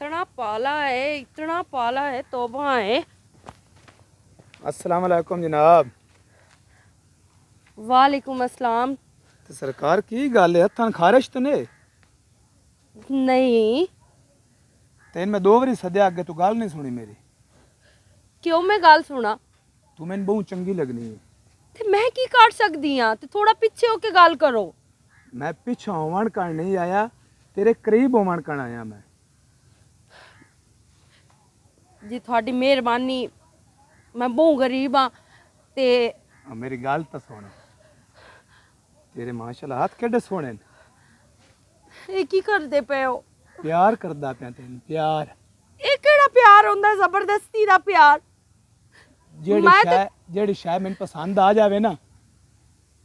इतना पाला है इतना पाला है तोबा है अस्सलाम वालेकुम जनाब वालेकुम अस्सलाम ਤੇ ਸਰਕਾਰ ਕੀ ਗੱਲ ਹੈ ਹੱਥਾਂ ਖਾਰਿਸ਼ ਤਾਂ ਨੇ नहीं ਤੈਨੂੰ ਮੈਂ ਦੋ ਵਾਰੀ ਸੱਦਿਆ ਅੱਗੇ ਤੂੰ ਗੱਲ ਨਹੀਂ ਸੁਣੀ ਮੇਰੀ क्यों मैं गल सुना ਤੂੰ ਮੈਨੂੰ ਬਹੁਤ ਚੰਗੀ ਲੱਗਣੀ ਹੈ ਤੇ ਮੈਂ ਕੀ ਕਰ ਸਕਦੀ ਆ ਤੇ ਥੋੜਾ ਪਿੱਛੇ ਹੋ ਕੇ ਗੱਲ ਕਰੋ ਮੈਂ ਪਿੱਛੋਂ ਹੋਵਣ ਕਰਨ ਨਹੀਂ ਆਇਆ ਤੇਰੇ ਕਰੀਬ ਹੋਵਣ ਕਰਨ ਆਇਆ ਮੈਂ ਜੀ ਤੁਹਾਡੀ ਮਿਹਰਬਾਨੀ ਮੈਂ ਬਹੁਤ ਗਰੀਬ ਆ ਤੇ ਮੇਰੀ ਗੱਲ ਤਾਂ ਸੁਣ। ਤੇਰੇ ਮਾਸ਼ਾਅੱਲਾ ਹੱਥ ਕਿੱਡੇ ਸੋਹਣੇ ਨੇ। ਇਹ ਕੀ ਕਰਦੇ ਪਏ ਹੋ? ਪਿਆਰ ਕਰਦਾ ਪਿਆ ਤੈਨੂੰ ਪਿਆਰ। ਇਹ ਕਿਹੜਾ ਪਿਆਰ ਹੁੰਦਾ ਜ਼ਬਰਦਸਤੀ ਦਾ ਪਿਆਰ? ਜਿਹੜੀ ਮੈਂ ਤਾਂ- ਸ਼ੈ ਜਿਹੜੀ ਸ਼ੈ ਮੈਨੂੰ ਪਸੰਦ ਆ ਜਾਵੇ ਨਾ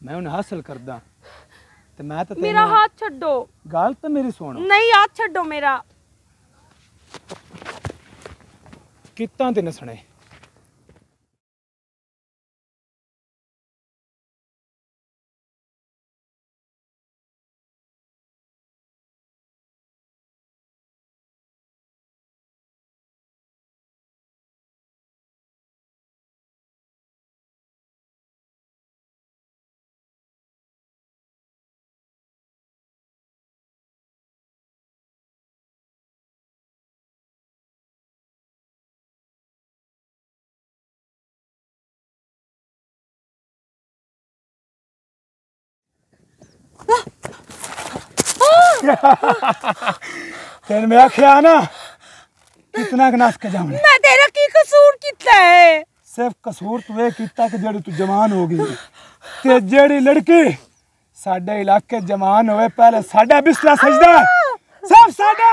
ਮੈਂ ਉਹਨੂੰ ਹਾਸਲ ਕਰਦਾ। ਤੇ ਮੈਂ ਤਾਂ ਮੇਰਾ ਹੱਥ ਛੱਡੋ। ਗੱਲ ਤਾਂ ਮੇਰੀ ਸੁਣ। ਨਹੀਂ ਹੱਥ ਛੱਡੋ ਮੇਰਾ। ਕਿੱਤਾਂ ਤੇ ਨਸਣੇ ਤੈਨੂੰ ਮੈਂ ਆਖਿਆ ਨਾ ਕਿਤਨਾ ਕੁ ਨਸ ਕੇ ਜਾਵਣੇ ਮੈਂ ਤੇਰਾ ਕੀ ਕਸੂਰ ਕੀਤਾ ਹੈ ਸਿਰਫ ਕਸੂਰ ਤੂੰ ਇਹ ਕੀਤਾ ਕਿ ਜਿਹੜੀ ਤੂੰ ਜਵਾਨ ਹੋ ਗਈ ਤੇ ਜਿਹੜੀ ਲੜਕੀ ਸਾਡੇ ਇਲਾਕੇ ਜਵਾਨ ਹੋਵੇ ਪਹਿਲੇ ਸਾਡਾ ਬਿਸਲਾ ਸਜਦਾ ਸਭ ਸਾਡਾ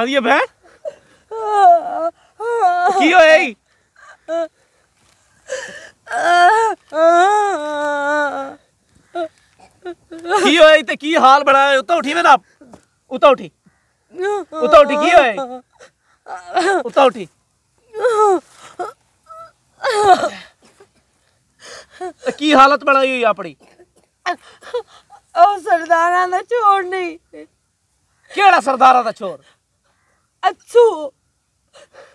ਨਾਦੀਆ ਭੈਣ? ਕੀ ਹੋਇਆ ਈ? ਕੀ ਹੋਇਆ ਈ ਤੇ ਕੀ ਹਾਲ ਬਣਾਇਆ ਉੱਤੋਂ ਉਠੀ ਮੈਂ ਨਾ ਉੱਤੋਂ ਉਠੀ। ਉੱਤੋਂ ਉਠੀ ਕੀ ਹੋਇਆ ਈ? ਉੱਤੋਂ ਉਠੀ। ਤੇ ਕੀ ਹਾਲਤ ਬਣਾਈ ਹੋਈ ਆਪਣੀ? ਉਹ ਸਰਦਾਰਾਂ ਦਾ ਛੋੜ ਨਹੀਂ। ਕਿਹੜਾ ਸਰਦਾਰਾਂ ਦਾ ਚੋਰ? ਅੱਛੂ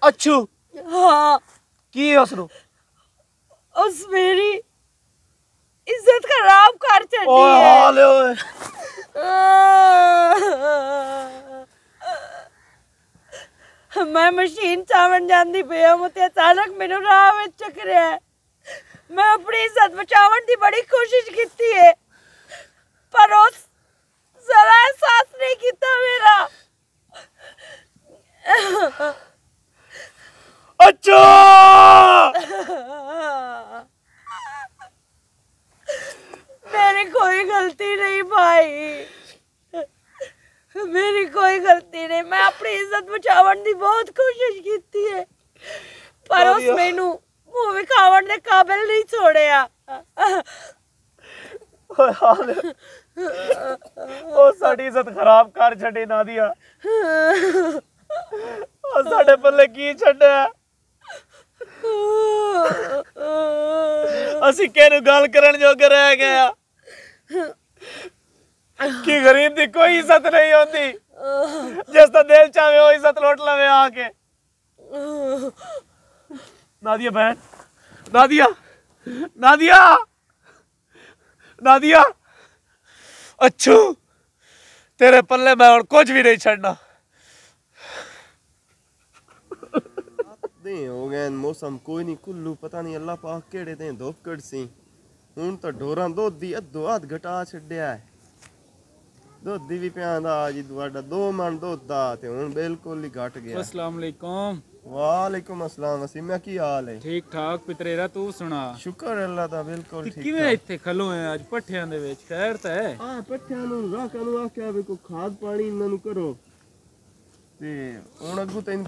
ਅੱਛੂ ਹਾਂ ਕੀ ਉਸ ਨੂੰ ਉਸ ਮੇਰੀ ਇੱਜ਼ਤ ਖਰਾਬ ਕਰ ਛੱਡੀ ਓਏ ਹੈ ਹਾਲੇ ਓਏ ਮੈਂ ਮਸ਼ੀਨ ਚਾਵਣ ਜਾਂਦੀ ਪਈ ਹਾਂ ਮੁੱਤੇ ਅਚਾਨਕ ਮੈਨੂੰ ਰਾਹ ਵਿੱਚ ਚੱਕਰਿਆ ਹੈ। ਮੈਂ ਆਪਣੀ ਇੱਜ਼ਤ ਬਚਾਉਣ ਦੀ ਬੜੀ ਕੋਸ਼ਿਸ਼ ਕੀਤੀ ਹੈ ਪਰ ਉਸ ਜ਼ਰਾ ਅਹਿਸਾਸ ਨਹੀਂ ਕੀਤਾ ਮੇਰਾ ਅੱਛਾ मेरी कोई गलती नहीं भाई मेरी कोई गलती नहीं मैं अपनी इज्जत बचावन ਦੀ ਬਹੁਤ ਕੋਸ਼ਿਸ਼ ਕੀਤੀ ਹੈ ਪਰ ਉਸ ਵਧੀਆ। ਮੈਨੂੰ ਮੂੰਹ ਵਿਖਾਵਣ ਦੇ ਕਾਬਿਲ ਨਹੀਂ ਛੋੜਿਆ ਓਏ ਹਾਲੇ ਉਹ ਸਾਡੀ ਇੱਜ਼ਤ ਖਰਾਬ ਕਰ ਛੱਡੀ ਨਾਦੀਆ ਉਹ ਸਾਡੇ ਪੱਲੇ ਕੀ ਛੱਡਿਆ ਅਸੀਂ ਕਿਹਨੂੰ ਗੱਲ ਕਰਨ ਜੋਗੇ ਰਹਿ ਗਏ ਆ ਕਿ ਗਰੀਬ ਦੀ ਕੋਈ ਇੱਜ਼ਤ ਨਹੀਂ ਹੁੰਦੀ ਜਿਸ ਦਾ ਦਿਲ ਚਾਵੇ ਉਹ ਇੱਜ਼ਤ ਲੁੱਟ ਲਵੇ ਆ ਕੇ ਨਾਦੀਆ ਬਹਿਨ ਨਾਦੀਆ ਨਾਦੀਆ ਨਾਦੀਆ ਅੱਛੂ ਤੇਰੇ ਪੱਲੇ ਮੈਂ ਹੁਣ ਕੁਝ ਵੀ ਨਹੀਂ ਛੱਡਣਾ ਦੇ ਹੋ ਗਏ ਮੌਸਮ ਕੋਈ ਨਹੀਂ ਕੁੱਲੂ ਪਤਾ ਨਹੀਂ ਅੱਲਾ ਪਾਕ ਕਿਹੜੇ ਦੇ ਧੋਕੜ ਸੀ ਹੁਣ ਤਾਂ ਢੋਰਾਂ ਦੁੱਧ ਦੀ ਅੱਧੋ ਅੱਧ ਘਟਾ ਛੱਡਿਆ ਹੈ ਦੁੱਧ ਦੀ ਵੀ ਪਿਆਂਦਾ ਜੀ ਤੁਹਾਡਾ ਦੋ ਮਣ ਦੁੱਧ ਦਾ ਤੇ ਹੁਣ ਬਿਲਕੁਲ ਹੀ ਘਟ ਗਿਆ ਅਸਲਾਮ ਅਲੈਕੁਮ ਵਾਲੇਕੁਮ ਅਸਲਾਮ ਵਸੀਮਾ ਕੀ ਹਾਲ ਹੈ ਠੀਕ ਠਾਕ ਪਿਤਰੇਰਾ ਤੂੰ ਸੁਣਾ ਸ਼ੁਕਰ ਅੱਲਾ ਦਾ ਬਿਲਕੁਲ ਤੇ ਠੀਕ ਕਿਵੇਂ ਇੱਥੇ ਖਲੋ ਹੈ ਅੱਜ ਪੱਠਿਆਂ ਦੇ ਵਿੱਚ ਖੈਰ ਤਾਂ ਹੈ ਆ ਪੱਠਿਆਂ ਨੂੰ ਰਾਖਾਂ ਨੂੰ ਆਖਿਆ ਵੀ ਕੋ ਖਾਦ ਪਾਣੀ ਇਹਨਾਂ ਨੂੰ ਕਰੋ ਤੇ ਹੁਣ ਅੱਗੂ ਤੈਨੂੰ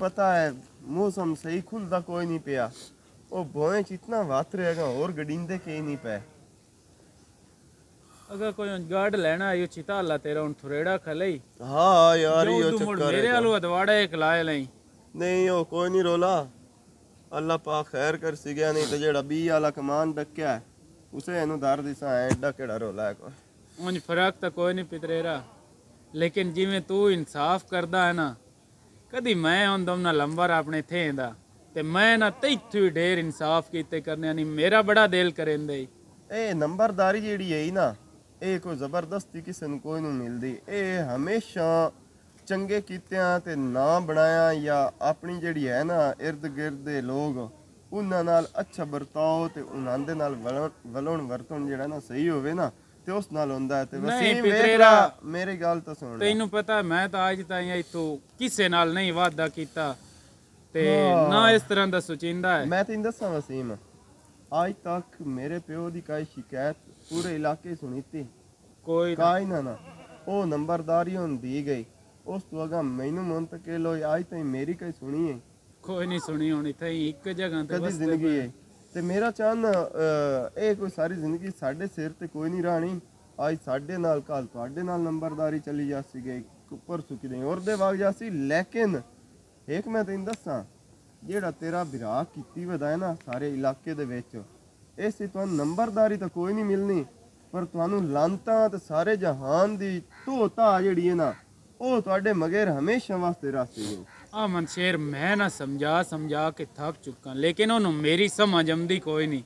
ਪਤਾ ਹੈ ਮੌਸਮ ਸਹੀ ਖੁੱਲਦਾ ਕੋਈ ਨਹੀਂ ਪਿਆ ਉਹ ਭੋਏ ਚ ਇਤਨਾ ਵਾਤ ਰਹੇਗਾ ਹੋਰ ਗੜਿੰਦੇ ਕੇ ਨਹੀਂ ਪਏ ਅਗਰ ਕੋਈ ਗਾਰਡ ਲੈਣਾ ਆਇਓ ਚਿਤਾ ਅੱਲਾ ਤੇਰਾ ਹੁਣ ਥੁਰੇੜਾ ਖਲਈ ਹਾਂ ਯਾਰ ਜੋ ਇਹ ਤੂੰ ਮੁੜ ਚੱਕਰ ਮੇਰੇ ਹੈ ਆਲੂ ਅਦਵਾੜਾ ਇੱਕ ਲਾਏ ਲਈ ਨਹੀਂ ਉਹ ਕੋਈ ਨਹੀਂ ਰੋਲਾ ਅੱਲਾ ਪਾਕ ਖੈਰ ਕਰ ਸੀ ਗਿਆ ਨਹੀਂ ਤੇ ਜਿਹੜਾ 20 ਵਾਲਾ ਕਮਾਨ ਡੱਕਿਆ ਹੈ, ਉਸੇ ਇਹਨੂੰ ਦਰ ਦਿਸਾ ਐਡਾ ਕਿਹੜਾ ਰੋਲਾ ਹੈ ਕੋਈ ਉਂਝ ਫ਼ਰਕ ਤਾਂ ਕੋਈ ਨਹੀਂ ਪਿਤਰੇਰਾ ਲੇਕਿਨ ਜਿਵੇਂ ਕਦੀ ਮੈਂ ਹੁੰਦਮ ਨਾ ਲੰਬਰ ਆਪਣੇ ਥੇ ਦਾ, ਤੇ ਮੈਂ ਨਾ ਤੈਥੂ ਹੀ ਢੇਰ ਇਨਸਾਫ ਕੀਤੇ ਕਰਨੇ ਨਹੀਂ ਮੇਰਾ ਬੜਾ ਦਿਲ ਕਰੇਂਦੇ ਇਹ ਨੰਬਰਦਾਰੀ ਜਿਹੜੀ ਹੈ ਨਾ, ਇਹ ਕੋਈ ਜ਼ਬਰਦਸਤੀ ਕਿਸੇ ਨੂੰ ਕੋਈ ਨੂੰ ਮਿਲਦੀ। ਇਹ ਹਮੇਸ਼ਾ ਚੰਗੇ ਕੀਤਿਆਂ ਤੇ ਨਾ ਬਣਾਇਆ ਜਾਂ ਆਪਣੀ ਜਿਹੜੀ ਹੈ ਨਾ ird ਗਿਰਦ ਦੇ ਲੋਕ, ਉਹਨਾਂ ਨਾਲ ਅੱਛਾ ਵਰਤਾਓ ਤੇ ਉਹਨਾਂ ਦੇ ਨਾਲ ਵਲਣ- ਵਲਣ ਵਰਤਣ ਜਿਹੜਾ ਨਾ ਸਹੀ ਹੋਵੇ ਨਾ ਤੇ ਉਸ ਨਾਲ ਹੁੰਦਾ ਤੇ ਵਸੀਮ ਵੇਖ ਪਿਤਰੇਰਾ। ਲਾ, ਮੇਰੀ ਗੱਲ ਤਾਂ ਸੁਣ ਤੈਨੂੰ ਪਤਾ ਮੈਂ ਤਾਂ ਅੱਜ ਤਾਈਂ ਇੱਥੋਂ ਕਿਸੇ ਨਾਲ ਨਹੀਂ ਵਾਅਦਾ ਕੀਤਾ ਤੇ। ਨਾ ਇਸ ਤਰ੍ਹਾਂ ਦਾ ਸੁਚਿੰਦਾ ਹੈ ਮੈਂ ਤੈਨੂੰ ਦੱਸਾਂ ਵਸੀਮ ਅੱਜ ਤੱਕ ਮੇਰੇ ਪਿਓ ਦੀ ਕਾਈ ਸ਼ਿਕਾਇਤ ਪੂਰੇ ਇਲਾਕੇ ਸੁਣੀ ਤੀ ਕੋਈ। ਕਾਈ ਨਾ ਨਾ ਉਹ ਨੰਬਰਦਾਰੀ ਹੁੰਦੀ ਗਈ ਉਸ ਤੋਂ ਅਗਾ ਮੈਨੂੰ ਮੁੰਤਕਿਲ ਹੋਈ ਅੱਜ ਤਾਈਂ ਮੇਰੀ ਕਾਈ ਸੁਣੀ ਹੈ ਕੋਈ ਨਹੀਂ ਸੁਣੀ ਹੋਣੀ ਤੇ ਇੱਕ ਜਗ੍ਹਾ ਤੇ ਕਦੀ ਬਸ ਜ਼ਿੰਦਗੀ ਹੈ ਤੇ ਮੇਰਾ ਚੰਨ ਇਹ ਕੋਈ ਸਾਰੀ ਜ਼ਿੰਦਗੀ ਸਾਡੇ ਸਿਰ ਤੇ ਕੋਈ ਨਹੀਂ ਰਾਣੀ। ਅੱਜ ਸਾਡੇ ਨਾਲ ਕੱਲ ਤੁਹਾਡੇ ਨਾਲ ਨੰਬਰਦਾਰੀ ਚੱਲੀ ਜਾ ਸੀਗੇ ਉੱਪਰ ਸੁੱਕੀ ਔਰ ਦੇ ਵਗ ਜਾ ਸੀ। ਲੇਕਿਨ ਇੱਕ ਮੈਂ ਤੈਨੂੰ ਦੱਸਾਂ, ਜਿਹੜਾ ਤੇਰਾ ਵਿਰਾਹ ਕੀਤੀ ਵਦਾ ਹੈ ਨਾ ਸਾਰੇ ਇਲਾਕੇ ਦੇ ਵਿੱਚ ਇਸ ਤੋਂ ਤੁਹਾਨੂੰ ਨੰਬਰਦਾਰੀ ਤਾਂ ਕੋਈ ਨਹੀਂ ਮਿਲਣੀ, ਪਰ ਤੁਹਾਨੂੰ ਲਾਂਤਾਂ ਤੇ ਸਾਰੇ ਜਹਾਨ ਦੀ ਧੋਤਾ ਜਿਹੜੀ ਹੈ ਨਾ, ਉਹ ਤੁਹਾਡੇ ਮਗਰ ਹਮੇਸ਼ਾ ਵਾਸਤੇ ਰਾਸਤੇ ਹੋ ਆ ਮਨਸ਼ੇਰ ਮੈਂ ਨਾ ਸਮਝਾ ਸਮਝਾ ਕੇ ਥੱਕ ਚੁੱਕਾ ਲੇਕਿਨ ਉਹਨੂੰ ਮੇਰੀ ਸਮਝ ਆਉਂਦੀ ਕੋਈ ਨਹੀਂ।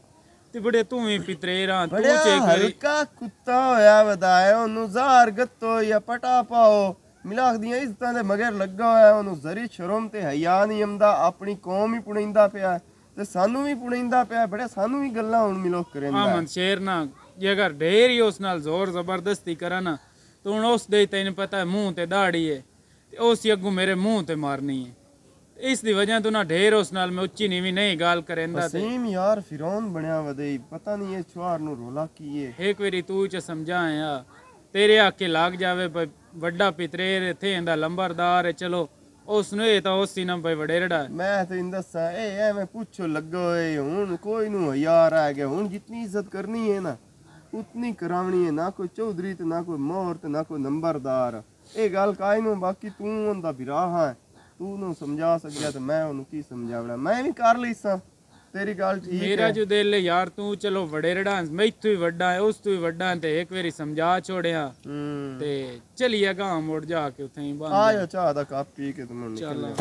ਤੇ ਬੜੇ ਤੂੰ ਵੀ ਪਿਤਰੇਰਾ ਤੂੰ ਚੇਕ ਕਰੀ ਹਲਕਾ ਕੁੱਤਾ ਹੋਇਆ ਵਦਾਏ ਉਹਨੂੰ ਜ਼ਾਰ ਗੱਤੋ ਜਾਂ ਪਟਾ ਪਾਓ। ਮਿਲਾਕ ਦੀਆਂ ਇੱਜ਼ਤਾਂ ਦੇ ਮਗਰ ਲੱਗਾ ਹੋਇਆ ਉਹਨੂੰ ਜ਼ਰੀ ਸ਼ਰਮ ਤੇ ਹਯਾ ਨਹੀਂ ਆਉਂਦਾ ਆਪਣੀ ਕੌਮ ਹੀ ਪੁਣਿੰਦਾ ਪਿਆ ਤੇ ਸਾਨੂੰ ਵੀ ਪੁਣਿੰਦਾ ਪਿਆ ਬੜੇ ਸਾਨੂੰ ਵੀ ਗੱਲਾਂ ਹੁਣ ਮਿਲੋਕ ਆ ਕਰੇਂਦਾ ਮਨਸ਼ੇਰ ਨਾ ਜੇ ਅਗਰ ਢੇਰ ਹੀ ਉਸ ਨਾਲ ਜ਼ੋਰ ਜ਼ਬਰਦਸਤੀ ਕਰਾਂ ਨਾ ਤਾਂ ਉਸ ਦੇ ਤੈਨੂੰ ਪਤਾ ਮੂੰਹ ਤੇ ਦਾੜੀ ਹੈ ਤੇ ਉਸ ਹੀ ਅੱਗੋਂ ਮੇਰੇ ਮੂੰਹ ਤੇ ਮਾਰਨੀ ਹੈ। ਇਸ ਦੀ ਵਜ੍ਹਾ ਤੋਂ ਨਾ ਢੇਰ ਉਸ ਨਾਲ ਮੈਂ ਉੱਚੀ ਨੀਵੀਂ ਨਹੀਂ ਗੱਲ ਕਰੇਂਦਾ ਤੇ ਵਸੀਮ ਯਾਰ ਫਿਰੌਨ ਬਣਿਆ ਵਦੇ ਪਤਾ ਨਹੀਂ ਇਹ ਛੁਆਰ ਨੂੰ ਰੋਲਾ ਕੀ ਏ। ਇੱਕ ਵਾਰੀ ਤੂੰ ਚ ਸਮਝਾਇਆ ਤੇਰੇ ਆਕੇ ਲੱਗ ਜਾਵੇ ਵੱਡਾ ਪਿਤਰੇਰ ਇੱਥੇ ਇਹਦਾ ਲੰਬਰਦਾਰ ਹੈ ਚਲੋ ਉਸ ਨੂੰ ਇਹ ਤਾਂ ਉਸ ਹੀ ਨਾ ਭਈ ਵਡੇਰੜਾ ਮੈਂ ਤੈਨੂੰ ਦੱਸਾਂ ਇਹ ਐਵੇਂ ਪੁੱਛੋ ਲੱਗੋ ਏ ਹੁਣ ਕੋਈ ਨੂੰ ਯਾਰ ਆ ਗਿਆ ਹੁਣ ਜਿੰਨੀ ਇੱਜ਼ਤ ਕਰਨੀ ਹੈ ਨਾ ਉਤਨੀ ਕਰਾਵਣੀ ਹੈ ਨਾ ਕੋਈ ਚੌਧਰੀ ਤੇ ਨਾ ਕੋਈ ਮੋਹਰ ਤੇ ਨਾ ਕੋਈ ਨੰਬਰਦਾਰ। ਇਹ ਗੱਲ ਕਾਈ ਨੂੰ ਬਾਕੀ ਤੂੰ ਉਹਦਾ ਵਿਰਾਹ ਹੈ ਤੂੰ ਨੂੰ ਸਮਝਾ ਸਕਿਆ ਤੇ ਮੈਂ ਉਹਨੂੰ ਕੀ ਸਮਝਾਵਣਾ? ਮੈਂ ਵੀ ਕਰ ਲਈ ਸਾਂ ਤੇਰੀ ਗੱਲ ਠੀਕ ਮੇਰਾ ਹੈ ਜੋ ਦਿਲ ਯਾਰ ਤੂੰ ਚਲੋ ਵਡੇਰੜਾ ਮੈਥੋਂ ਹੀ ਵੱਡਾ ਹੈ ਉਸ ਤੋਂ ਹੀ ਵੱਡਾ ਤੇ ਇੱਕ ਵਾਰੀ ਸਮਝਾ ਛੋੜਿਆ। ਤੇ ਚਲੀਏ ਗਾਂ ਮੁੜ ਜਾ ਕੇ ਉੱਥੇ ਹੀ ਬੰਦ। ਆ ਜਾ ਚਾਹ ਦਾ ਕੱਪ ਪੀ ਕੇ ਤੂੰ ਨਿਕਲ ਚੱਲ।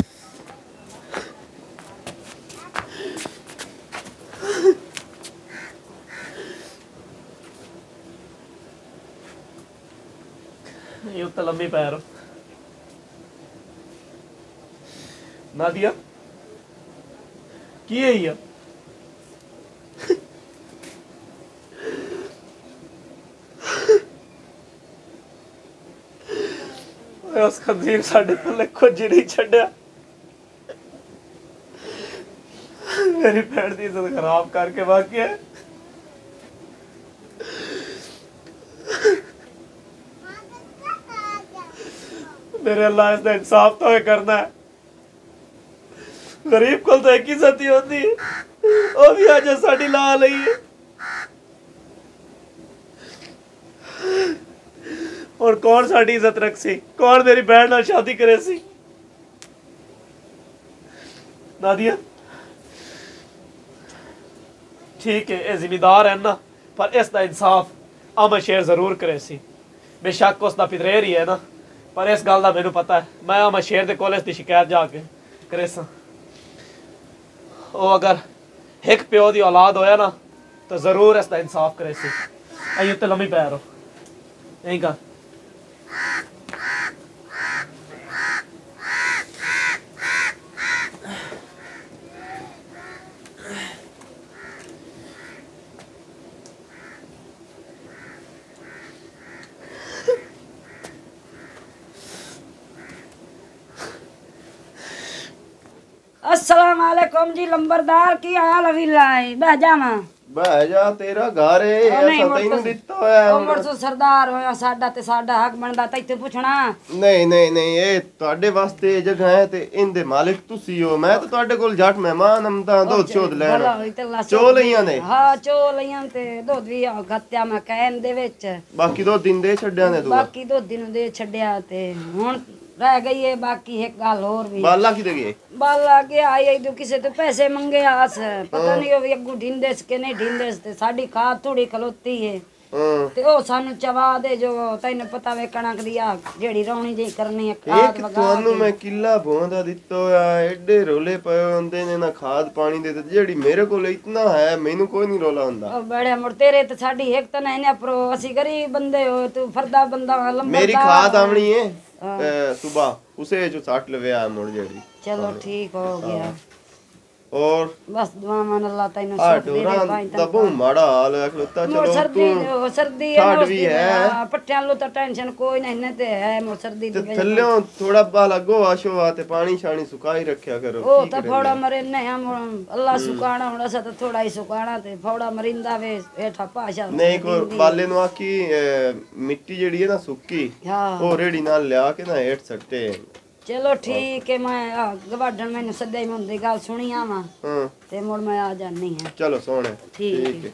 ਇਹ ਉੱਤੇ ਲੰਮੀ ਪੈਰ। ਨਾਦੀਆ, ਕੀ ਹੈ ਇਹ ਉਸ ਖੰਜ਼ੀਰ ਸਾਡੇ ਕੋਲ ਕੁਝ ਨਹੀਂ ਛੱਡਿਆ। ਮੇਰੀ ਭੈਣ ਦੀ ਇੱਜ਼ਤ ਖਰਾਬ ਕਰਕੇ ਵਾਕਿਆ ਮੇਰੇ ਅੱਲਾ ਇਸ ਦਾ ਇਨਸਾਫ ਤਾਂ ਹੋਏ ਕਰਨਾ ਹੈ ਗਰੀਬ ਕੋਲ ਤਾਂ ਇੱਕ ਹੀ ਸਤੀ ਹੁੰਦੀ ਹੈ। ਉਹ ਵੀ ਅੱਜ ਸਾਡੀ ਲਾ ਲਈ ਹੈ ਔਰ ਕੌਣ ਸਾਡੀ ਇੱਜ਼ਤ ਰੱਖ ਸੀ ਕੌਣ ਮੇਰੀ ਭੈਣ ਨਾਲ ਸ਼ਾਦੀ ਕਰੇ ਸੀ ਨਾਦੀਆ ਠੀਕ ਹੈ ਇਹ ਜ਼ਿਮੀਦਾਰ ਹੈ ਨਾ ਪਰ ਇਸ ਦਾ ਇਨਸਾਫ ਅਮਾ ਸ਼ੇਰ ਜ਼ਰੂਰ ਕਰੇ ਸੀ ਬੇਸ਼ੱਕ ਉਸ ਦਾ ਪਿਤਰੇਰ ਹੀ ਹੈ ਨਾ ਪਰ ਇਸ ਗੱਲ ਦਾ ਮੈਨੂੰ ਪਤਾ ਹੈ। ਮੈਂ ਅਮਾ ਸ਼ੇਰ ਦੇ ਕੋਲ ਇਸ ਦੀ ਸ਼ਿਕਾਇਤ ਜਾ ਕੇ ਕਰੇ ਸਾਂ। ਉਹ ਅਗਰ ਇੱਕ ਪਿਓ ਦੀ ਔਲਾਦ ਹੋਇਆ ਨਾ, ਤਾਂ ਜ਼ਰੂਰ ਇਸ ਦਾ ਇਨਸਾਫ ਕਰੇ ਸੀ। ਅਈ ਉੱਤੇ ਲੰਮੀ ਪੈ ਰੋ ਐਂ ਗੱਲ। अस्सलाम वालेकुम जी लंबरदार की हाल अविलाई बह जावा ਬਹਿ ਜਾ ਤੇਰਾ ਘਰ ਏ ਉਹ ਨਹੀਂ, ਅਸਾਂ ਮੁੜ ਤੈਨੂੰ ਤੋਂ- ਦਿੱਤਾ ਹੋਇਆ ਹੁਣ। ਉਮਰ ਤੋਂ ਸਰਦਾਰ ਹੋਇਆ ਸਾਡਾ ਤੇ ਸਾਡਾ ਹੱਕ ਬਣਦਾ ਤੈਨੂੰ ਪੁੱਛਣਾ ਨਹੀਂ ਨਹੀਂ ਨਹੀਂ ਇਹ ਤੁਹਾਡੇ ਵਾਸਤੇ ਇਹ ਜਗ੍ਹਾ ਹੈ ਤੇ ਇਹਦੇ ਮਾਲਿਕ ਤੁਸੀਂ ਹੋ ਮੈਂ ਤਾਂ ਤੁਹਾਡੇ ਕੋਲ ਜੱਟ ਮਹਿਮਾਨ ਹਮਦਾ ਦੁੱਧ ਚੋਦ ਭਲਾ ਲੈਣ ਹੋਈ ਤੇ ਅੱਲਾ ਚੋ ਲਈਆਂ ਨੇ ਹਾਂ ਚੋ ਲਈਆਂ ਤੇ ਦੁੱਧ ਵੀ ਆ ਗੱਤਿਆ ਮੈਂ ਕਹਿਣ ਦੇ ਵਿੱਚ ਬਾਕੀ ਦੋ ਦਿਨ ਦੇ ਛੱਡਿਆਂ ਨੇ ਤੂੰ ਬਾਕੀ ਦੁੱਧ ਦਿਨ ਦੇ ਛੱਡਿਆ ਤੇ ਹੁਣ ਰਹਿ ਗਈ ਏ ਬਾਕੀ ਇੱਕ ਗੱਲ ਹੋਰ ਵੀ। ਬਾਲਾ ਕਿਤੇ ਗਏ? ਬਾਲ ਆ ਗਿਆ ਆਈ ਤੂੰ ਕਿਸੇ ਤੋਂ ਪੈਸੇ ਮੰਗੇ ਆਸ। ਪਤਾ ਨਹੀਂ ਉਹ ਵੀ ਅੱਗੂ ਢਿੰਦੇ ਕਿ ਨਹੀਂ ਢਿੰਦੇ ਤੇ ਸਾਡੀ ਖਾਦ ਥੋੜੀ ਖਲੋਤੀ ਏ। ਤੇ ਉਹ ਸਾਨੂੰ ਚਵਾ ਦੇ ਜੋ ਤੈਨੂੰ ਪਤਾ ਵੇ ਕਣਕ ਦੀ ਆ ਜਿਹੜੀ ਰੌਣੀ ਜਿਹੀ ਕਰਨੀ ਹੈ ਖਾਦ ਇੱਕ ਵਗਾ ਤੁਹਾਨੂੰ ਮੈਂ ਕਿੱਲਾ ਭੋਂਦਾ ਦਿੱਤਾ ਹੋਇਆ ਐਡੇ ਰੋਲੇ ਪਏ ਹੁੰਦੇ ਨੇ ਨਾ ਖਾਦ ਪਾਣੀ ਦੇ ਤੇ ਜਿਹੜੀ ਮੇਰੇ ਕੋਲ ਇਤਨਾ ਹੈ ਮੈਨੂੰ ਕੋਈ ਨਹੀਂ ਰੋਲਾ ਹੁੰਦਾ। ਉਹ ਬੜੇ ਮੁੜ ਤੇਰੇ ਤੇ ਸਾਡੀ ਇੱਕ ਤਾਂ ਨਹੀਂ ਪਰੋ ਅਸੀਂ ਗਰੀਬ ਬੰਦੇ ਹੋ ਤੂੰ ਫਰਦਾ ਬੰਦਾ ਲੰਬਾ ਮੇਰੀ ਖਾਦ ਆਵਣੀ ਏ। ਸਵੇਰ ਉਸੇ ਜੋ ਸਾਟ ਲਵਿਆ ਮੁੜ ਜਿਹੜੀ ਚਲੋ ਠੀਕ ਹੋ ਗਿਆ। ਔਰ ਬਸ ਦੁਆਵਾਂ ਅੱਲਾ ਤੈਨੂੰ ਸੁੱਖ ਦੇ ਪਾਈ ਦਾ ਬਹੁਤ ਮਾੜਾ ਹਾਲ ਹੈ ਖਲੋਤਾ ਚਲੋ ਸਰਦੀ ਤੂੰ ਉਹ ਸਰਦੀ ਹੈ ਉਸ ਵੀ ਹੈ। ਪੱਠਿਆਂ ਨੂੰ ਤਾਂ ਟੈਨਸ਼ਨ ਕੋਈ ਨਹੀਂ ਨੇ ਤੇ ਹੈ ਮੋਰ ਸਰਦੀ ਤੇ ਦੀ ਥੱਲਿਓਂ ਥੋੜਾ ਬਾ ਲੱਗੋ ਆਸ਼ੋ ਆ ਤੇ ਪਾਣੀ ਛਾਣੀ ਸੁਕਾਈ ਰੱਖਿਆ ਕਰੋ ਉਹ ਤਾਂ ਫੌੜਾ ਮਰੇ ਨੇ ਅੱਲਾ ਸੁਕਾਣਾ ਹੁਣ ਅਸਾਂ ਤਾਂ ਥੋੜਾ ਹੀ ਸੁਕਾਣਾ ਤੇ ਫੌੜਾ ਮਰਿੰਦਾ ਵੇ ਹੇਠਾਂ ਭਾਸ਼ਾ ਨਹੀਂ ਕੋ ਬਾਲੇ ਨੂੰ ਅਹ, ਮਿੱਟੀ ਜਿਹੜੀ ਹੈ ਨਾ ਸੁੱਕੀ ਹਾਂ। ਉਹ ਰੇੜੀ ਨਾਲ ਲਿਆ ਕੇ ਨਾ ਹੇਠ ਸੱਟੇ। ਚਲੋ ਠੀਕ ਹੈ ਮੈਂ ਗਵਾਡਣ ਮੈਨੂੰ ਸੱਦਿਆ ਹੀ ਹੁੰਦੀ ਗੱਲ ਸੁਣੀ ਆਵਾਂ। ਹਾਂ। ਤੇ ਮੁੜ ਮੈਂ ਆ ਜਾਨੀ ਹਾਂ। ਚਲੋ ਸੋਹਣੇ। ਠੀਕ ਹੈ।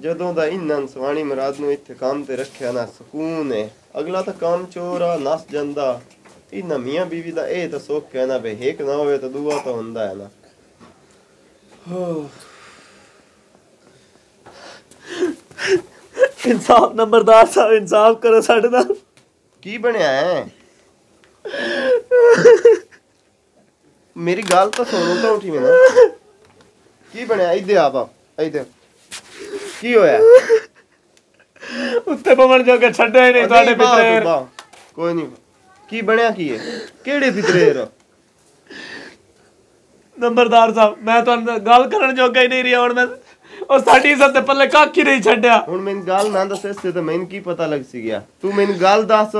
ਜਦੋਂ ਦਾ ਇੰਨਨ ਸਵਾਣੀ ਮਰਾਦ ਨੂੰ ਇੱਥੇ ਕੰਮ ਤੇ ਰੱਖਿਆ ਨਾ ਸਕੂਨ ਹੈ ਅਗਲਾ ਤਾਂ ਕੰਮ ਚੋਰਾ ਨਸ ਜਾਂਦਾ। ਇਹ ਮੀਆਂ ਬੀਵੀ ਦਾ ਇਹ ਤਾਂ ਸੁੱਖ ਨਾ ਬਈ ਇੱਕ ਨਾ ਹੋਵੇ ਤਾਂ ਦੂਆ ਤਾਂ ਹੁੰਦਾ ਹੈ ਨਾ। ਇਨਸਾਫ ਨੰਬਰਦਾਰ ਸਾਹਿਬ ਇਨਸਾਫ ਕਰੋ ਸਾਡੇ ਨਾਲ। ਕੀ ਬਣਿਆ ਹੈ ਮੇਰੀ ਗੱਲ ਤਾਂ ਸੁਣੋ ਤਾਂ ਉਠੀ ਮੈਨੂੰ। ਕੀ ਬਣਿਆ? ਇੱਥੇ ਆ ਬਾ ਇੱਥੇ ਕੀ ਹੋਇਆ? ਉੱਤੇ ਪਵਨ ਜੋਗੇ ਛੱਡੇ ਨਹੀਂ ਤੁਹਾਡੇ ਨਹੀਂ, ਬਾਹਰ ਪਿੱਤਰੇ ਤੋਂ ਬਾਹਰ। ਕੋਈ ਨਹੀਂ। ਕੀ ਬਣਿਆ ਕੀ ਹੈ ਕਿਹੜੇ ਫਿਤਰੇਰ ਨੰਬਰਦਾਰ ਸਾਹਿਬ ਮੈਂ ਤੁਹਾਨੂੰ ਗੱਲ ਕਰਨ ਜੋਗਾ ਹੀ ਨਹੀਂ ਰਿਹਾ ਹੁਣ ਮੈਂ ਉਹ ਸਾਡੀ ਇੱਜ਼ਤ ਦੇ ਪੱਲੇ ਕੱਖ ਹੀ ਨਹੀਂ ਛੱਡਿਆ। ਹੁਣ ਮੈਨੂੰ ਗੱਲ ਨਾ ਦੱਸੇ ਤੇ ਤਾਂ ਮੈਨੂੰ ਕੀ ਪਤਾ ਲੱਗ ਸੀ ਗਿਆ। ਤੂੰ ਮੈਨੂੰ ਗੱਲ ਦੱਸ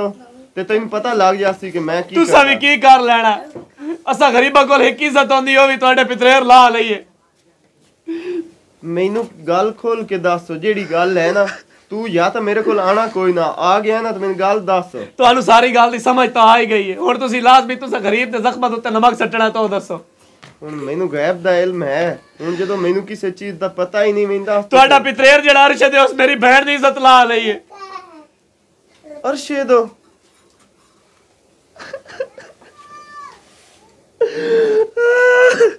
ਤੇ ਤੈਨੂੰ ਪਤਾ ਲੱਗ ਜਾ ਸੀ ਕਿ ਮੈਂ ਕੀ ਤੁਸੀਂ ਵੀ ਕੀ ਕਰ ਲੈਣਾ? ਅਸਾਂ ਗਰੀਬਾਂ ਕੋਲ ਇੱਕ ਇੱਜ਼ਤ ਹੁੰਦੀ ਉਹ ਵੀ ਤੁਹਾਡੇ ਪਿੱਤਰੇਰ ਲਾ ਲਈਏ। ਮੈਨੂੰ ਗੱਲ ਖੋਲ ਕੇ ਦੱਸ ਜਿਹੜੀ ਗੱਲ ਹੈ ਨਾ ਤੂੰ ਜਾਂ ਤਾਂ ਮੇਰੇ ਕੋਲ ਆਣਾ ਕੋਈ ਨਾ ਆ ਗਿਆ ਨਾ ਤਾਂ ਮੈਨੂੰ ਗੱਲ ਦੱਸ। ਤੁਹਾਨੂੰ ਸਾਰੀ ਗੱਲ ਦੀ ਸਮਝ ਤਾਂ ਆ ਹੀ ਗਈ ਹੈ। ਹੁਣ ਤੁਸੀਂ ਲਾਜ਼ਮੀ ਤੁਸੀਂ ਗਰੀਬ ਦੇ ਜ਼ਖਮਾਂ ਉੱਤੇ ਨਮਕ ਸੱਟਣਾ ਤਾਂ ਉਹ ਦੱਸੋ। ਹੁਣ ਮੈਨੂੰ ਗੈਬ ਦਾ ਇਲਮ ਹੈ। ਹੁਣ ਜਦੋਂ ਮੈਨੂੰ ਕਿਸੇ ਚੀਜ਼ ਦਾ ਪਤਾ ਹੀ ਨਹੀਂ ਮੈਨੂੰ ਦੱਸ ਤੁਹਾਡਾ ਪਿੱਤਰੇਰ ਜਿਹੜਾ ਅਰਸ਼ਦ ਹੈ ਉਸ ਮੇਰੀ ਭੈਣ ਦੀ ਇੱਜ਼ਤ ਲਾ ਲਈਏ ਅਰਸ਼ਦ।